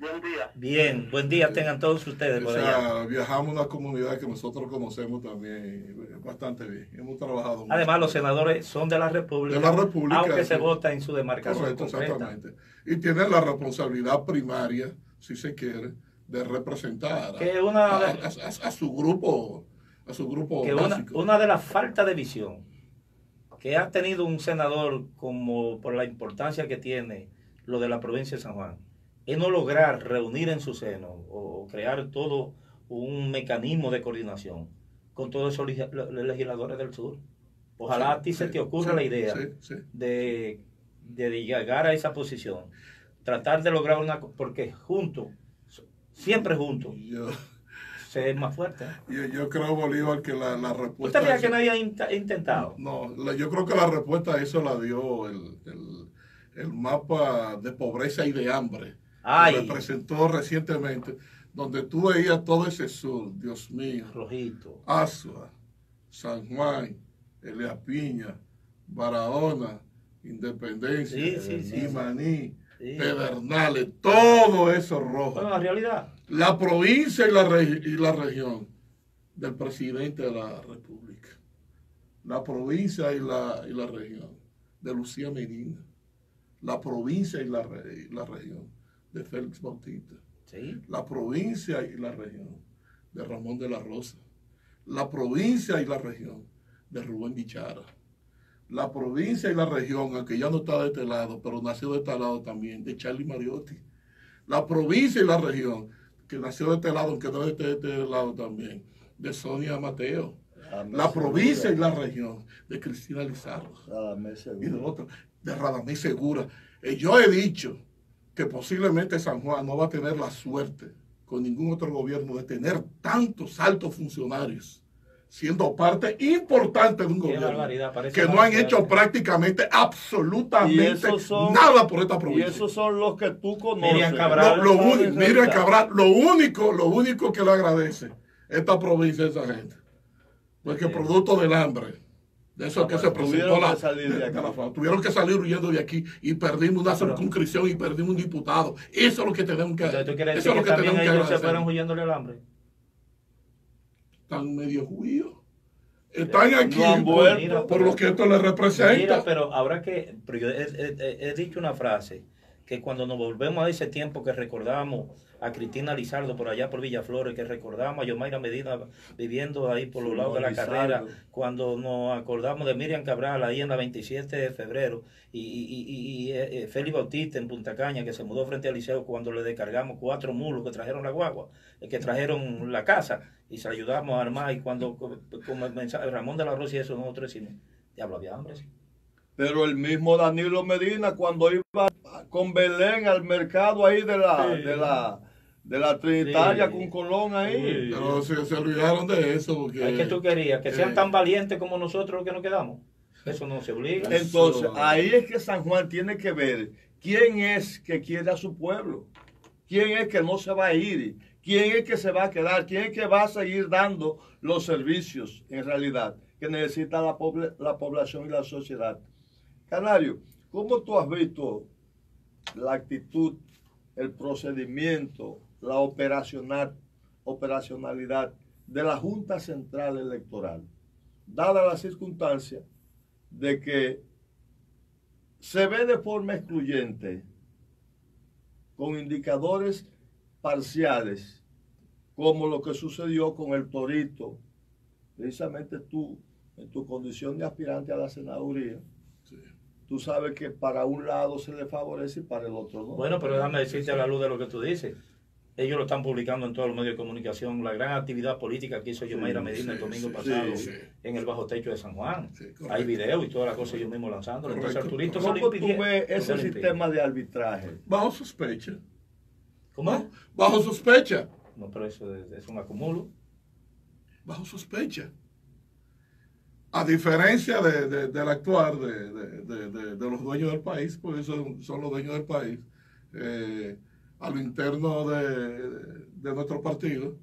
F: buen día.
B: Bien, buen día tengan todos ustedes
D: O
B: por allá.
D: sea, viajamos a una comunidad que nosotros conocemos también bastante bien. Hemos trabajado mucho.
B: Además, los senadores son de la República,
D: De la República,
B: aunque se vota en su demarcación
D: Correcto,
B: concreta.
D: exactamente. Y tienen la responsabilidad primaria, si se quiere, de representar a,
B: Que una-
D: a- a- a- a su grupo, a su grupo
B: que una, una de las faltas de visión que ha tenido un senador como por la importancia que tiene lo de la provincia de San Juan es no lograr reunir en su seno o crear todo un mecanismo de coordinación con todos esos leg- le- legisladores del sur. Ojalá
D: Sí,
B: a ti se te ocurra
D: sí,
B: la idea de, de llegar a esa posición, tratar de lograr una... porque juntos, siempre juntos,
D: Yo,
B: se es más fuerte.
D: yo, yo creo, Bolívar, que la, la respuesta...
B: ¿Usted que nadie ha int- intentado?
D: No, la- yo creo que la respuesta a eso la dio el, el- el mapa de pobreza y de hambre
B: Ay.
D: que presentó recientemente, donde tú veías todo ese sur, Dios mío,
B: Rojito.
D: Asua, San Juan, Elia Piña, Barahona, Independencia,
B: Sí, sí, sí.
D: Imaní,
B: Sí.
D: Pedernales, todo eso rojo.
B: Bueno, la realidad.
D: La provincia y la, y la región del presidente de la República. La provincia y la, y la región de Lucía Medina. La provincia y la, y la región de Félix Bautista.
B: Sí.
D: La provincia y la región de Ramón de la Rosa. La provincia y la región de Rubén Bichara. La provincia y la región, aunque ya no está de este lado, pero nació de este lado también, de Charlie Mariotti. La provincia y la región, que nació de este lado, aunque no de este, de este lado también, de Sonia Mateo. La provincia y la región, de Cristina Lizardo y de otro, de Radamés Segura. Eh, yo he dicho que posiblemente San Juan no va a tener la suerte con ningún otro gobierno de tener tantos altos funcionarios, siendo parte importante de un
B: Qué
D: gobierno que no han hecho prácticamente
A: Y
D: absolutamente
A: son-
D: nada por esta
A: Y
D: provincia.
A: esos son los que tú conoces.
B: Miriam Cabral.
D: Lo, Miriam. Cabral, lo único, lo único que le agradece esta provincia a esa gente, porque
B: Sí.
D: producto del hambre, de eso
A: Ah,
D: que
A: bueno,
D: se presentó
A: tuvieron
D: la, tuvieron que salir huyendo de aquí y perdimos una circunscripción y perdimos un diputado. Eso es lo que tenemos que
B: Entonces, ¿tú quieres
D: eso es
B: que
D: lo que tenemos que
B: ellos se fueron huyéndole al hambre?
D: Están medio judíos. Están aquí por lo que esto les representa.
B: Mira, pero habrá que... Pero yo he, he- he- he dicho una frase, que cuando nos volvemos a ese tiempo que recordamos a Cristina Lizardo por allá por Villaflores, que recordamos a Yomaira Medina viviendo ahí por los lados de la
A: Lizardo.
B: carrera, cuando nos acordamos de Miriam Cabral ahí en la 27 de febrero, y, y, y- y, eh, eh, Félix Bautista en Punta Caña, que se mudó frente al liceo cuando le descargamos cuatro mulos que trajeron la guagua, eh, que trajeron la casa, y se ayudamos a armar, y cuando con, con el mensaje, Ramón de la Rosa y eso nosotros decimos, diablo, había hambre. sí".
A: Pero el mismo Danilo Medina, cuando iba con Belén al mercado ahí de la,
B: Sí.
A: de la, de la Trinitaria
B: Sí.
A: con Colón ahí.
D: Pero se, se olvidaron de eso. Porque,
B: Es que tú querías que sean
D: eh,
B: tan valientes como nosotros los que nos quedamos. Eso no se obliga.
A: Entonces,
D: Eso-
A: ahí es que San Juan tiene que ver quién es que quiere a su pueblo, quién es que no se va a ir, quién es que se va a quedar, quién es que va a seguir dando los servicios en realidad que necesita la, poble- la población y la sociedad. Canario, ¿cómo tú has visto la actitud, el procedimiento, la operacional, operacionalidad de la Junta Central Electoral, dada la circunstancia de que se ve de forma excluyente, con indicadores parciales, como lo que sucedió con el Torito, precisamente tú, en tu condición de aspirante a la senaduría,
D: Sí.
A: tú sabes que para un lado se le favorece y para el otro no.
B: Bueno, pero déjame decirte a la luz de lo que tú dices. Ellos lo están publicando en todos los medios de comunicación. La gran actividad política que hizo Yomaira Medina el
D: sí,
B: domingo
D: sí,
B: pasado
D: sí.
B: en el bajo techo de San Juan.
D: Sí.
B: Hay videos y todas las cosas ellos mismos lanzando. Entonces al turista se le
A: ¿Cómo tú ves ese sistema de arbitraje?
D: Bajo sospecha.
B: ¿Cómo?
D: Bajo sospecha.
B: No, pero eso es, es un acumulo.
D: bajo sospecha. A diferencia de, de- del actuar de, de- de- de- de los dueños del país, porque son, son los dueños del país, eh, a lo interno de, de nuestro partido,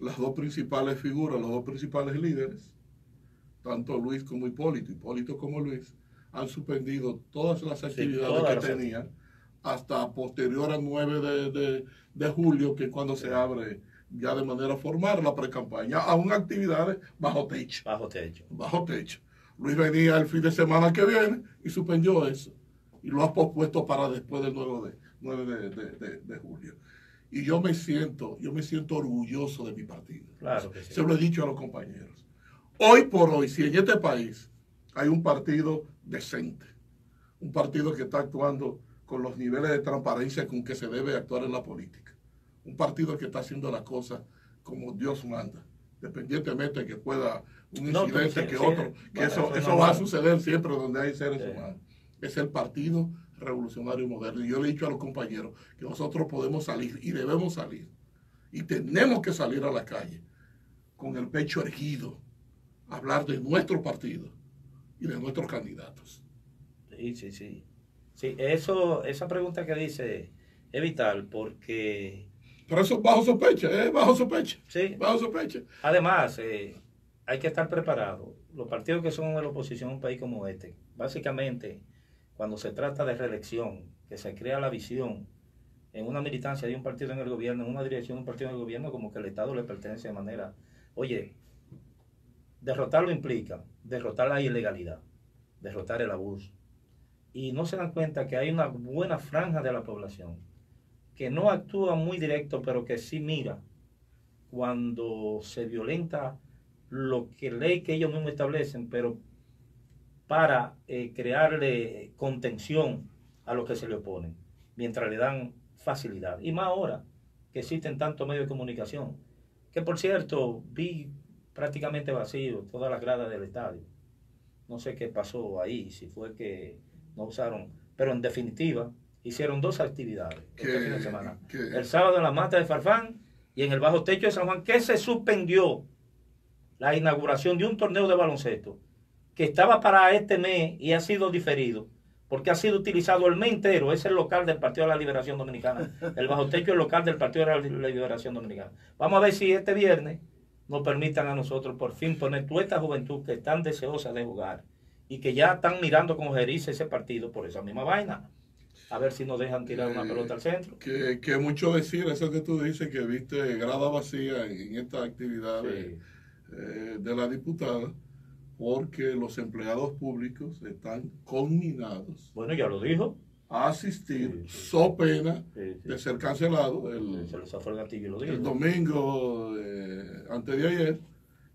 D: las dos principales figuras, los dos principales líderes, tanto Luis como Hipólito, Hipólito como Luis, han suspendido todas las actividades
B: todas
D: que
B: las
D: tenían hasta posterior al 9 de, de- de julio, que es cuando se abre ya de manera formal la pre-campaña, aún actividades bajo techo
B: Bajo techo.
D: bajo techo. Luis venía el fin de semana que viene y suspendió eso. Y lo ha pospuesto para después del 9 de, 9 de, de- de- de julio. Y yo me siento, yo me siento orgulloso de mi partido.
B: Claro que sí.
D: Se lo he dicho a los compañeros. Hoy por hoy, si en este país hay un partido decente, un partido que está actuando con los niveles de transparencia con que se debe actuar en la política, un partido que está haciendo las cosas como Dios manda, dependientemente de que pueda un
B: No,
D: incidente
B: sí,
D: que
B: sí,
D: otro, que
B: bueno,
D: eso,
B: eso es
D: eso va a suceder siempre donde hay seres humanos. Es el partido revolucionario moderno. Y yo le he dicho a los compañeros que nosotros podemos salir y debemos salir. Y tenemos que salir a la calle con el pecho erguido, a hablar de nuestro partido y de nuestros candidatos.
B: Sí, sí, sí. Sí, eso, esa pregunta que dice es vital porque,
D: Pero eso es bajo sospecha, es bajo sospecha,
B: sí,
D: bajo sospecha.
B: además, eh, hay que estar preparado. Los partidos que son de la oposición en un país como este, básicamente, cuando se trata de reelección, que se crea la visión en una militancia de un partido en el gobierno, en una dirección de un partido en el gobierno, como que el Estado le pertenece de manera, oye, derrotarlo implica derrotar la ilegalidad, derrotar el abuso. Y no se dan cuenta que hay una buena franja de la población que no actúa muy directo, pero que sí mira cuando se violenta lo que ley que ellos mismos establecen, pero para eh, crearle contención a los que se le oponen, mientras le dan facilidad. Y más ahora que existen tantos medios de comunicación, que por cierto vi prácticamente vacío todas las gradas del estadio. No sé qué pasó ahí, si fue que no usaron, pero en definitiva hicieron dos actividades este fin de semana. El sábado en la mata de Farfán y en el bajo techo de San Juan, que se suspendió la inauguración de un torneo de baloncesto que estaba para este mes y ha sido diferido porque ha sido utilizado el mes entero, es el local del Partido de la Liberación Dominicana. El bajo techo es el local del Partido de la Liberación Dominicana. Vamos a ver si este viernes nos permitan a nosotros por fin poner toda esta juventud que están deseosa de jugar y que ya están mirando como gerice ese partido por esa misma vaina. A ver si nos dejan tirar una
D: Eh,
B: pelota al centro.
D: que, que mucho decir, eso que tú dices, que viste grada vacía en estas actividades
B: Sí.
D: eh, de la diputada, porque los empleados públicos están conminados
B: Bueno, ya lo dijo.
D: a asistir,
B: Sí, sí.
D: so pena
B: Sí,
D: de ser cancelado. El,
B: Se el gatillo y lo dijo.
D: el domingo, eh, antes de ayer,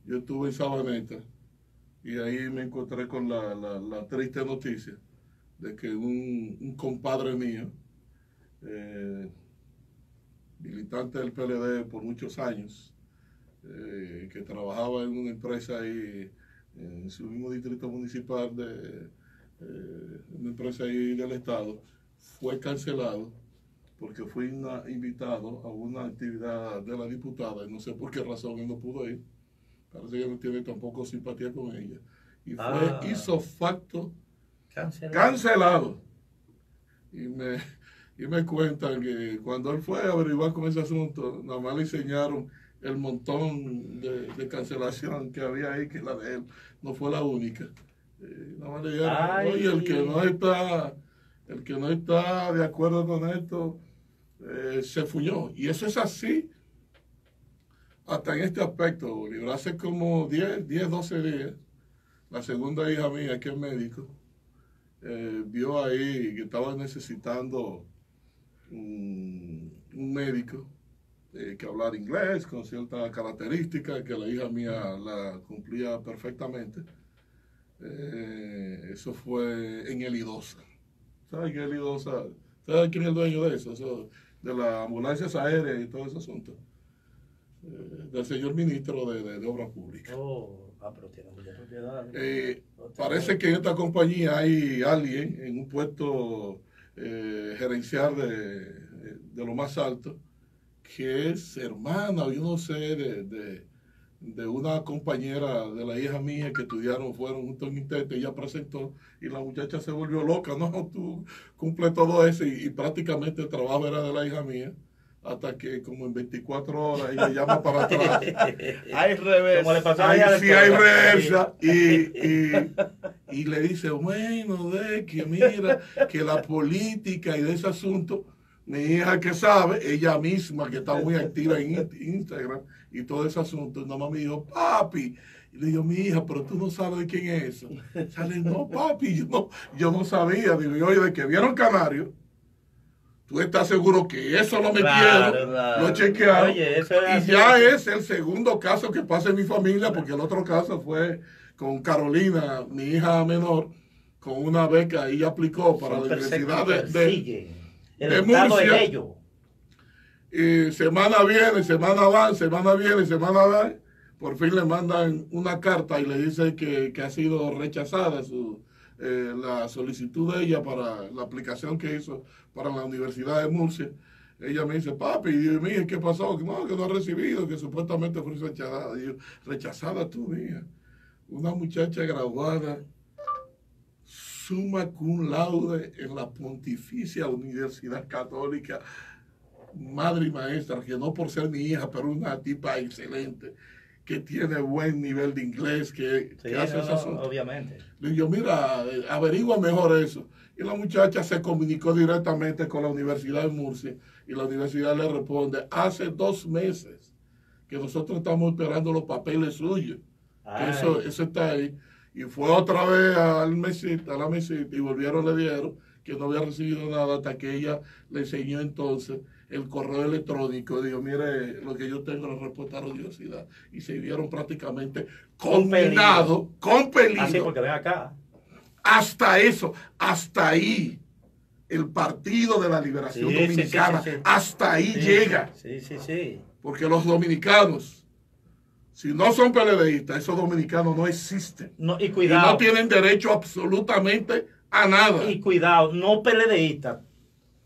D: yo estuve en Sabaneta y ahí me encontré con la, la- la triste noticia de que un, un compadre mío, eh, militante del PLD por muchos años, eh, que trabajaba en una empresa ahí, en su mismo distrito municipal de eh, una empresa ahí del Estado, fue cancelado porque fue una- invitado a una actividad de la diputada y no sé por qué razón él no pudo ir. Parece que no tiene tampoco simpatía con ella. Y fue
B: Ah.
D: hizo facto
B: Cancelado.
D: cancelado. Y me, y me cuentan que cuando él fue a averiguar con ese asunto, nada más le enseñaron el montón de, de cancelación que había ahí, que la de él no fue la única. Eh,
B: Ay.
D: oye, el que no está, el que no está de acuerdo con esto, eh, se fuñó. Y eso es así hasta en este aspecto, Bolívar. Hace como 10, 10, 12 días, la segunda hija mía, que es médico, eh, vio ahí que estaba necesitando un, un médico eh, que hablara inglés con ciertas características que la hija mía la cumplía perfectamente. Eh, eso fue en el Idosa. ¿Sabes qué es el Idosa? ¿Sabes quién es el dueño de eso? Eso, de las ambulancias aéreas y todo ese asunto. Eh, del señor ministro de, de, de Obras Públicas.
B: Oh, ah, pero tiene mucha propiedad.
D: Eh, Parece que en esta compañía hay alguien en un puesto eh, gerencial de, de lo más alto que es hermana, yo no sé, de, de, de una compañera de la hija mía que estudiaron, fueron juntos en Intete, ella presentó y la muchacha se volvió loca, no, tú cumple todo eso y, y prácticamente el trabajo era de la hija mía, hasta que como en 24 horas ella llama para atrás.
A: Hay revés.
B: Como le pasó a
D: Ahí
B: ella del
D: sí hay reversa y, y, y le dice, bueno, de que mira, que la política y de ese asunto, mi hija que sabe, ella misma que está muy activa en In- Instagram y todo ese asunto, nomás me dijo, papi, y le digo, mi hija, pero tú no sabes de quién es eso. Sale, no, papi, yo no, yo no sabía. Digo, oye, de que vieron Canario, tú estás seguro que eso lo metieron,
B: Claro,
A: claro.
D: lo chequearon.
B: Oye, eso es
D: y
B: así.
D: ya es el segundo caso que pasa en mi familia, porque el otro caso fue con Carolina, mi hija menor, con una beca, ella aplicó para
B: Son
D: la Universidad de, de-.
B: El
D: de
B: Estado
D: Murcia.
B: ellos.
D: y semana viene, semana va, semana viene, semana va, por fin le mandan una carta y le dice que, que ha sido rechazada su, eh, la solicitud de ella para la aplicación que hizo para la Universidad de Murcia. Ella me dice, papi, y yo, mija, ¿qué pasó? Que no, que no ha recibido, que supuestamente fue rechazada. Y yo, rechazada tú, mija. Una muchacha graduada, summa cum laude en la Pontificia Universidad Católica madre y maestra, que no por ser mi hija, pero una tipa excelente, que tiene buen nivel de inglés, que,
B: Sí,
D: que hace
B: no, obviamente.
D: Le digo, mira, eh, averigua mejor eso. Y la muchacha se comunicó directamente con la Universidad de Murcia y la universidad le responde, hace dos meses que nosotros estamos esperando los papeles suyos. eso, eso está ahí. Y fue otra vez al mesita, a la mesita y volvieron, le dieron que no había recibido nada hasta que ella le enseñó entonces el correo electrónico. Dijo, mire, lo que yo tengo la respuesta a la universidad. Y se vieron prácticamente
B: Con peligro.
D: combinados, con peligro.
B: Así porque ven acá.
D: Hasta eso, hasta ahí. El Partido de la Liberación
B: Sí,
D: Dominicana,
B: sí, sí.
D: hasta ahí llega.
B: Sí, sí, sí.
D: Porque los dominicanos, si no son PLDistas, esos dominicanos no existen.
B: No, y
D: Y no
B: cuidado.
D: tienen derecho absolutamente a nada.
B: Y cuidado, no peledeístas.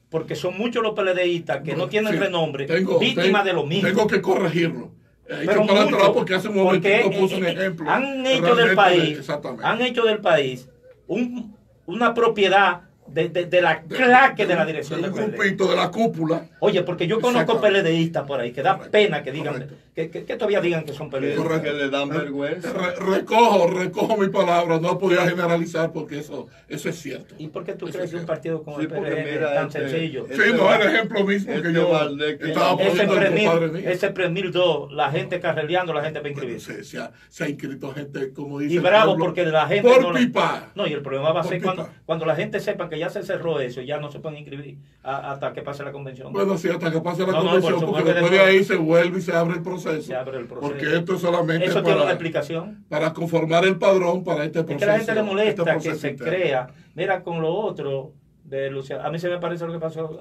B: Porque son muchos los peledeístas que no tienen
D: Sí,
B: renombre,
D: tengo-
B: víctimas
D: tengo-
B: de lo mismo.
D: Tengo que corregirlo. He
B: Pero
D: hecho para
B: mucho,
D: porque hace un
B: porque,
D: puse un
B: eh, eh,
D: ejemplo.
B: Han hecho del
D: de-
B: país, han hecho del país un- una propiedad de, de- de la claque de la dirección
D: de
B: de
D: un
B: PLD.
D: grupito de la cúpula.
B: Oye, porque yo conozco. PLDistas por ahí que da
D: Correcto,
B: pena que digan, que, que- que todavía digan que son PLDistas.
A: que le dan vergüenza.
D: Re- recojo, recojo mi palabra, no podía generalizar porque eso, eso es cierto.
B: ¿Y por qué tú
D: Eso
B: crees
D: es
B: que un partido como
A: Sí,
B: el
A: mira,
B: es tan
A: este-
B: sencillo?
A: este
D: Sí, no es el ejemplo mismo
A: este
D: que yo
A: Valdés que-
D: estaba
B: ese premil, ese premil 2, la gente carreleando, la gente va a
D: Bueno,
B: inscribirse.
D: se, se ha, se ha inscrito gente, como dice
B: Y
D: el
B: bravo,
D: pueblo,
B: porque la gente.
D: Por
B: no,
D: pipa.
B: No, y el problema va a ser cuando, cuando la gente sepa que ya se cerró eso, ya no se pueden inscribir a- hasta que pase la convención.
D: Bueno, sí, hasta que pase la
B: No, no,
D: convención,
B: por
D: porque después de ahí se vuelve y se abre el proceso.
B: Se abre el proceso.
D: Porque esto es solamente
B: eso tiene una
D: para,
B: explicación.
D: para conformar el padrón para este
B: Es
D: proceso.
B: que a la gente le molesta
D: este
B: que se
D: interno.
B: crea. Mira, con lo otro de Luciano, a mí se me parece lo que pasó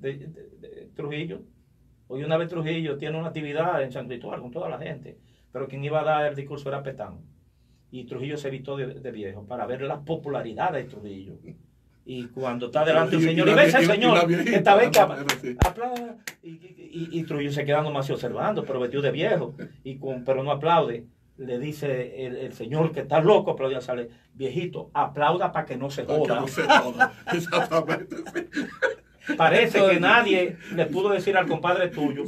B: de, Trujillo. Hoy una vez Trujillo tiene una actividad en San Cristóbal con toda la gente, pero quien iba a dar el discurso era Petán. Y Trujillo se evitó de, de viejo para ver la popularidad de Trujillo. Y cuando está delante
D: y
B: señor, y, ves al señor, esta vez que aplauda, y, y- y- y Trujillo se quedando más observando, pero vestido de viejo, y con, pero no aplaude. Le dice el, el señor que está loco, aplaudía, sale, viejito, aplauda para que no se joda.
D: no se joda. Exactamente.
B: Parece que nadie le pudo decir al compadre tuyo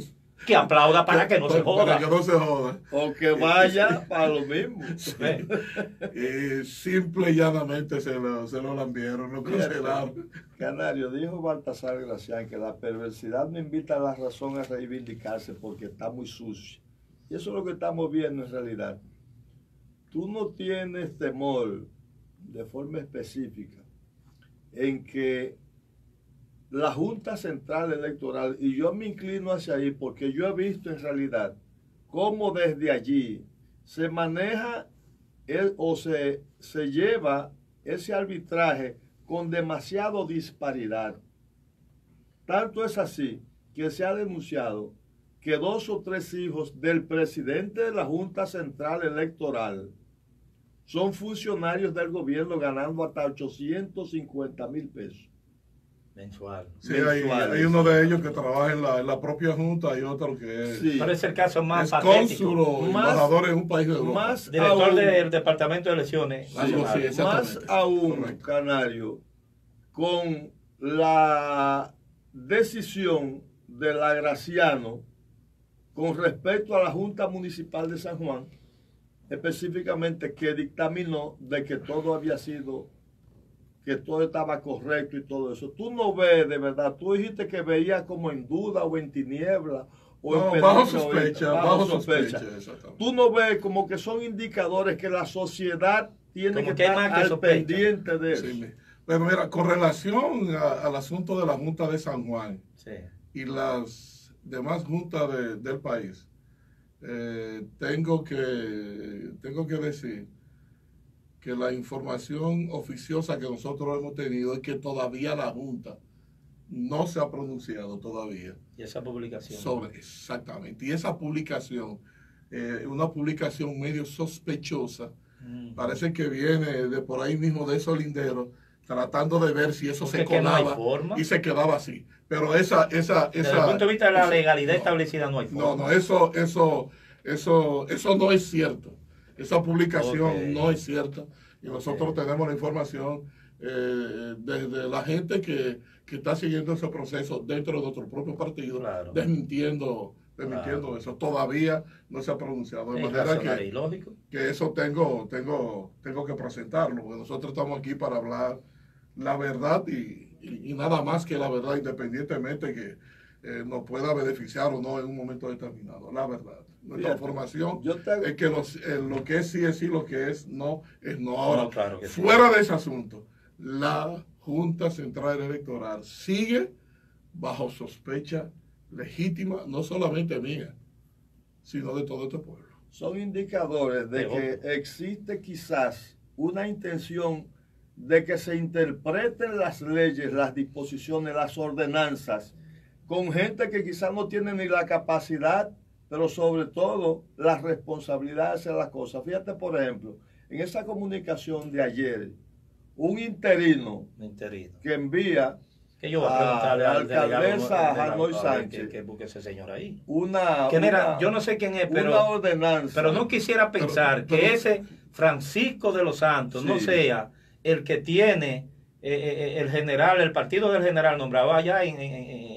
B: que aplauda para que no se joda.
D: Para que no se joda.
A: O que vaya para lo mismo.
D: Eh, simple y llanamente se lo, se lo lambieron, lo cancelaron.
A: Canario, dijo Baltasar Gracián que la perversidad no invita a la razón a reivindicarse porque está muy sucia. Y eso es lo que estamos viendo en realidad. Tú no tienes temor de forma específica en que la Junta Central Electoral, y yo me inclino hacia ahí porque yo he visto en realidad cómo desde allí se maneja o se, se lleva ese arbitraje con demasiado disparidad. Tanto es así que se ha denunciado que dos o tres hijos del presidente de la Junta Central Electoral son funcionarios del gobierno ganando hasta 850 mil pesos.
B: Mensual.
D: Sí, hay, uno de ellos que trabaja en la, en la propia junta y otro que es,
A: Sí.
B: Pero es el caso más
D: es
B: patético.
D: cónsul o
A: Más-
D: embajador en un país de Europa.
A: Más
B: Director
A: aún-
B: del Departamento de Elecciones.
A: Más aún,
D: Correcto.
A: Canario, con la decisión de la Graciano con respecto a la Junta Municipal de San Juan, específicamente que dictaminó de que todo había sido, que todo estaba correcto y todo eso. Tú no ves de verdad, tú dijiste que veías como en duda o en tiniebla o
D: No,
A: en
D: bajo sospecha,
A: bajo
D: bajo
A: sospecha. Tú no ves como que son indicadores que la sociedad tiene
B: Como
A: que, estar
B: que
A: al
B: sospecha.
A: pendiente de eso.
D: Sí, Bueno, mira, con relación a- al asunto de la Junta de San Juan
B: Sí.
D: y las demás juntas de- del país, eh, tengo, que, tengo que decir que la información oficiosa que nosotros hemos tenido es que todavía la Junta no se ha pronunciado todavía
B: Y esa publicación.
D: sobre exactamente. Y esa publicación, eh, una publicación medio sospechosa,
B: Mm.
D: parece que viene de por ahí mismo de esos linderos, tratando de ver si eso
B: Porque
D: se
B: no
D: colaba y se quedaba así. Pero esa, esa,
B: Desde
D: esa.
B: el punto de vista de la legalidad
D: no,
B: establecida no hay forma.
D: No, no, eso, eso, eso, eso no es cierto. Esa publicación no es cierta. Y nosotros tenemos la información eh, desde la gente que, que está siguiendo ese proceso dentro de nuestro propio partido,
B: Claro.
D: desmintiendo, desmintiendo
B: Claro.
D: eso. Todavía no se ha pronunciado. De
B: Es
D: manera que
B: lógico.
D: que eso tengo, tengo, tengo que presentarlo, porque nosotros estamos aquí para hablar la verdad y, y- y nada más que la verdad, independientemente que eh, nos pueda beneficiar o no en un momento determinado, la verdad. Nuestra
A: Fíjate,
D: formación
A: yo te hago-
D: es que los- eh, lo que es sí es sí, lo que es no es no. Ahora,
B: No, claro sí.
D: fuera de ese asunto, la Junta Central Electoral sigue bajo sospecha legítima, no solamente mía, sino de todo este pueblo.
A: son indicadores de
B: Pero-
A: que existe quizás una intención de que se interpreten las leyes, las disposiciones, las ordenanzas, con gente que quizás no tiene ni la capacidad, pero sobre todo la responsabilidad de hacer las cosas. Fíjate, por ejemplo, en esa comunicación de ayer, un interino que envía
B: Que yo voy a
A: a
B: preguntarle
A: la alcaldesa
B: ver
A: Sánchez.
B: Que, que busque ese señor ahí.
A: una,
B: ¿Quién era?
A: una-
B: Yo no sé quién es,
A: una
B: pero,
A: ordenanza.
B: pero no quisiera pensar
D: pero-
B: que ese Francisco de los Santos no sea el que tiene eh, eh, el general, el partido del general nombrado allá en, en, en-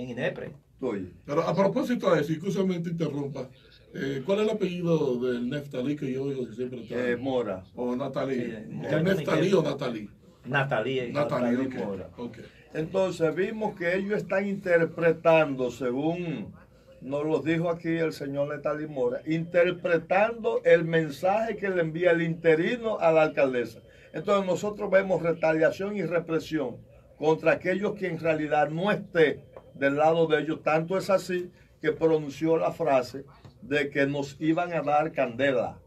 A: Oye,
D: Pero a propósito de eso, excusamente te interrumpa, eh, ¿cuál es el apellido del Neftalí que yo oigo que siempre está?
A: eh, Mora.
D: o Natalí.
B: Sí,
D: ¿Es
B: Mora.
D: Neftalí o Natalí? Natalí,
A: Natalí
D: ok.
A: Mora.
D: ok.
A: Entonces vimos que ellos están interpretando, según nos lo dijo aquí el señor Letali Mora, interpretando el mensaje que le envía el interino a la alcaldesa. Entonces nosotros vemos retaliación y represión contra aquellos que en realidad no esté del lado de ellos. Tanto es así que pronunció la frase de que nos iban a dar candela.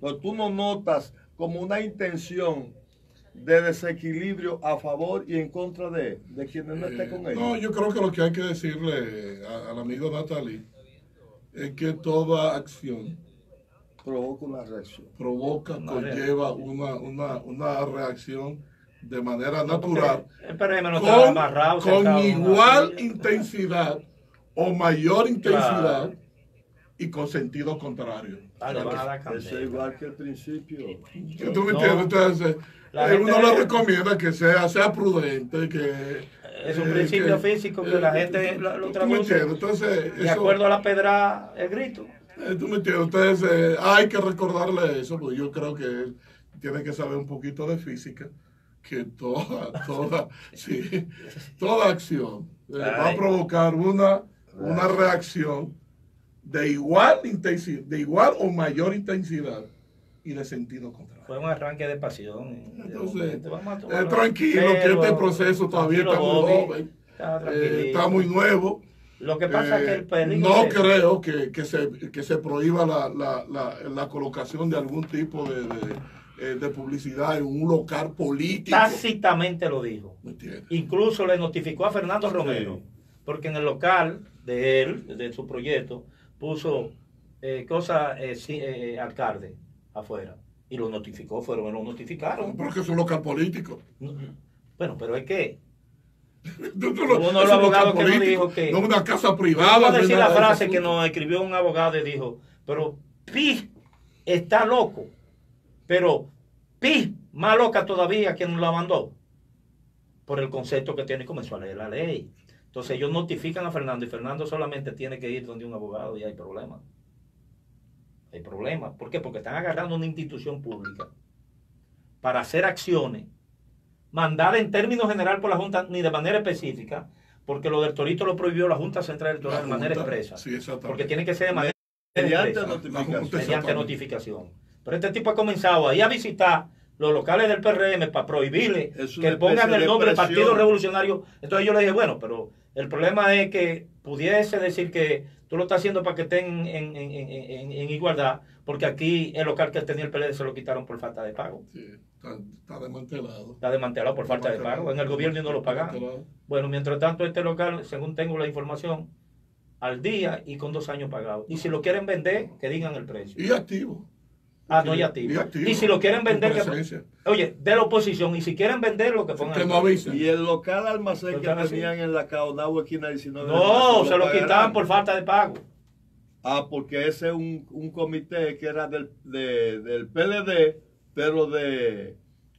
A: Pero tú no notas como una intención de desequilibrio a favor y en contra de, de quienes no estén con
D: Eh,
A: ellos.
D: No, yo creo que lo que hay que decirle a- al amigo Natalí es que toda acción
A: Provoca una reacción.
D: provoca,
B: Una
D: conlleva una, una, una reacción de manera natural,
B: no
D: con,
B: amarrado.
D: con
B: sentado en una
D: igual intensidad o mayor intensidad
B: Claro.
D: y con sentido contrario.
B: Ah,
A: es igual que el principio.
D: ¿Tú me
B: No.
D: entiendes? Entonces,
B: La
D: eh, uno le recomienda que sea, sea prudente, que...
B: Es un
D: eh,
B: principio físico que la gente lo- lo
D: ¿tú me
B: traduce
D: entiendes? Entonces,
B: De
D: eso-
B: acuerdo a la pedra, el grito.
D: Eh, ¿Tú me entiendes? Entonces, eh, hay que recordarle eso, porque yo creo que tiene que saber un poquito de física, que toda, toda, sí, toda acción eh, va a provocar una, una reacción de igual intensidad, de igual o mayor intensidad y de sentido contrario.
B: Fue un arranque de pasión. de
D: Entonces,
B: momento. Vamos a
D: eh, tranquilo, que este proceso todavía está muy joven,
B: Está
D: eh, está muy nuevo.
B: Lo que pasa es que
D: Eh,
B: el peligro.
D: no creo que, que se, que se prohíba la, la, la, la colocación de algún tipo de, de, eh, de publicidad en un local político.
B: Tácitamente lo dijo.
D: ¿Me entiendes?
B: Incluso le notificó a Fernando Romero, porque en el local de él, de su proyecto, puso eh, cosas, eh, sí, eh, alcalde, afuera. Y lo notificó, fueron, lo notificaron.
D: Porque es un local político.
B: Bueno, pero es que uno de los
D: local
B: abogados que nos dijo que-
D: No una casa privada.
B: Vamos a
D: no
B: decir la frase que nos escribió un abogado y dijo, pero Pi está loco, pero Pi más loca todavía que nos la mandó por el concepto que tiene y comenzó a leer la ley. Entonces ellos notifican a Fernando y Fernando solamente tiene que ir donde un abogado y hay problema. Hay problema. ¿Por qué? Porque están agarrando una institución pública para hacer acciones mandadas en términos general por la Junta, ni de manera específica, porque lo del Torito lo prohibió la Junta Central Electoral de manera expresa.
D: sí, exactamente.
B: porque tiene que ser de manera
A: Mediante
B: expresa,
A: notificación.
B: Mediante notificación. Pero este tipo ha comenzado ahí a visitar los locales del PRM para prohibirle que pongan el nombre
A: presión.
B: Partido Revolucionario. Entonces yo le dije, bueno, pero el problema es que pudiese decir que tú lo estás haciendo para que estén en, en- en- en- en igualdad, porque aquí el local que tenía el PLD se lo quitaron por falta de pago.
D: Sí, está, está desmantelado.
B: Está desmantelado por falta de pago. En el gobierno y no lo pagan. Bueno, mientras tanto, este local, según tengo la información, al día y con dos años pagados. Y si lo quieren vender, que digan el precio.
D: Y activo.
B: Ah, no, y activo.
D: Y activo.
B: Y si lo quieren vender, que-. Oye, de la oposición, y si quieren venderlo, que pongan
D: Que no.
A: Y el local almacén que tenían en la Caonagua, esquina 19 de
B: No,
A: marzo,
B: se lo
A: pagarán.
B: quitaban por falta de pago.
A: Ah, porque ese es un, un comité que era del, de- del PLD, pero de,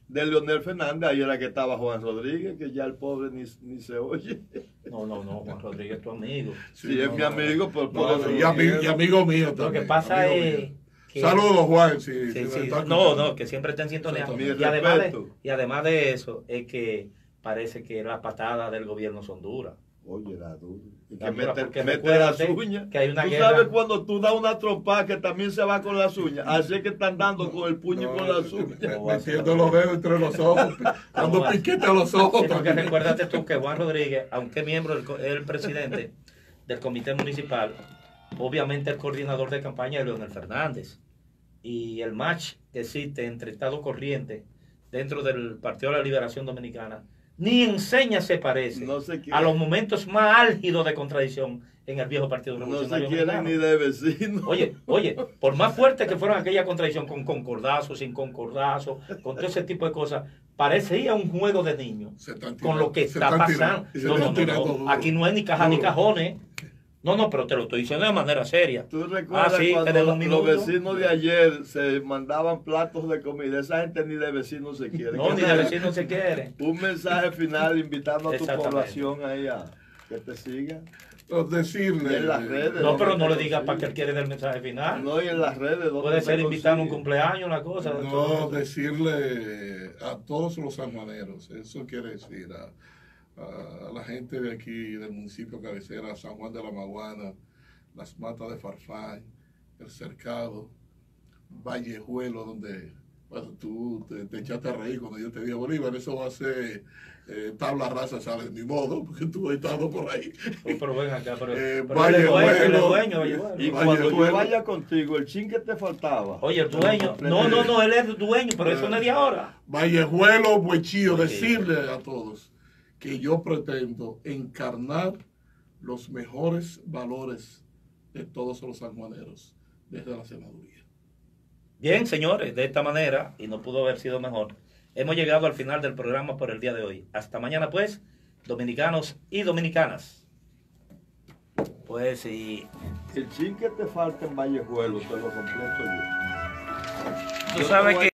A: de Leonel Fernández. Ahí era que estaba Juan Rodríguez, que ya el pobre ni, ni se oye.
B: No, no, no, Juan Rodríguez es tu amigo.
A: Sí, es mi amigo, pero por
D: No,
A: eso
D: y,
A: lo
D: amigo mío
B: Lo que
D: también,
B: pasa
D: amigo
B: es
D: mío.
B: Que...
D: Saludos, Juan. Si,
B: Sí,
D: si
B: no, no, que siempre está en sintonía. Y además, de,
A: respeto.
B: y además de eso, es que parece que las patadas del gobierno son duras.
A: Oye, la dura. Y que mete, las uñas.
B: que hay una
A: tú
B: guerra.
A: sabes cuando tú das una trompa que también se va con las uñas. Así es que están dando con el puño y
D: No,
A: con las uñas.
D: Metiendo los dedos entre los ojos, dando piquete a los ojos.
B: Sí, porque recuérdate tú que Juan Rodríguez, aunque es miembro del presidente del comité municipal, obviamente el coordinador de campaña es Leonel Fernández. Y el match que existe entre Estado Corriente dentro del Partido de la Liberación Dominicana ni enseña se parece
A: No se
B: a los momentos más álgidos de contradicción en el viejo Partido
A: No
B: Revolucionario
A: se quieren ni de vecinos.
B: Oye, oye, por más fuerte que fueran aquella contradicción, con concordazo, sin concordazo, con todo ese tipo de cosas, parecía un juego de niños con lo que está pasando. No, no, no, no. Aquí no hay ni caja ni cajones. No, no, pero te lo estoy diciendo de manera seria.
A: ¿Tú recuerdas
B: Ah, sí,
A: cuando los vecinos de ayer se mandaban platos de comida? Esa gente ni de vecinos se quiere.
B: No, ni de vecino se quiere.
A: Un mensaje final invitando a tu población ahí a que te siga.
D: Pues decirle.
A: En las redes.
B: No, pero no le digas para que él quiere del mensaje final.
A: No, y en las redes. ¿dónde
B: Puede ser invitando un cumpleaños, una cosa.
D: No, decirle a todos los sanjuaneros, eso quiere decir a, a la gente de aquí, del municipio cabecera, San Juan de la Maguana, las matas de Farfán, el cercado, Vallejuelo, donde bueno, tú te, te echaste a reír cuando yo te dije, Bolívar, eso va a ser eh, tabla rasa, sale, ni modo, porque tú has estado por ahí.
B: Oh, pero ven acá, pero,
D: Eh,
B: pero es dueño,
D: Vallejuelo.
A: Y cuando yo vaya contigo, el chin que te faltaba.
B: Oye, el dueño. No, no, no, él es dueño, pero eso no es de ahora.
D: Vallejuelo, Buechío,
B: Sí.
D: decirle a todos que yo pretendo encarnar los mejores valores de todos los sanjuaneros desde la senaduría.
B: Bien, señores, de esta manera, y no pudo haber sido mejor, hemos llegado al final del programa por el día de hoy. Hasta mañana, pues, dominicanos y dominicanas. Pues sí.
A: El chin que te falta en Vallejuelo te lo completo yo.
B: Tú sabes que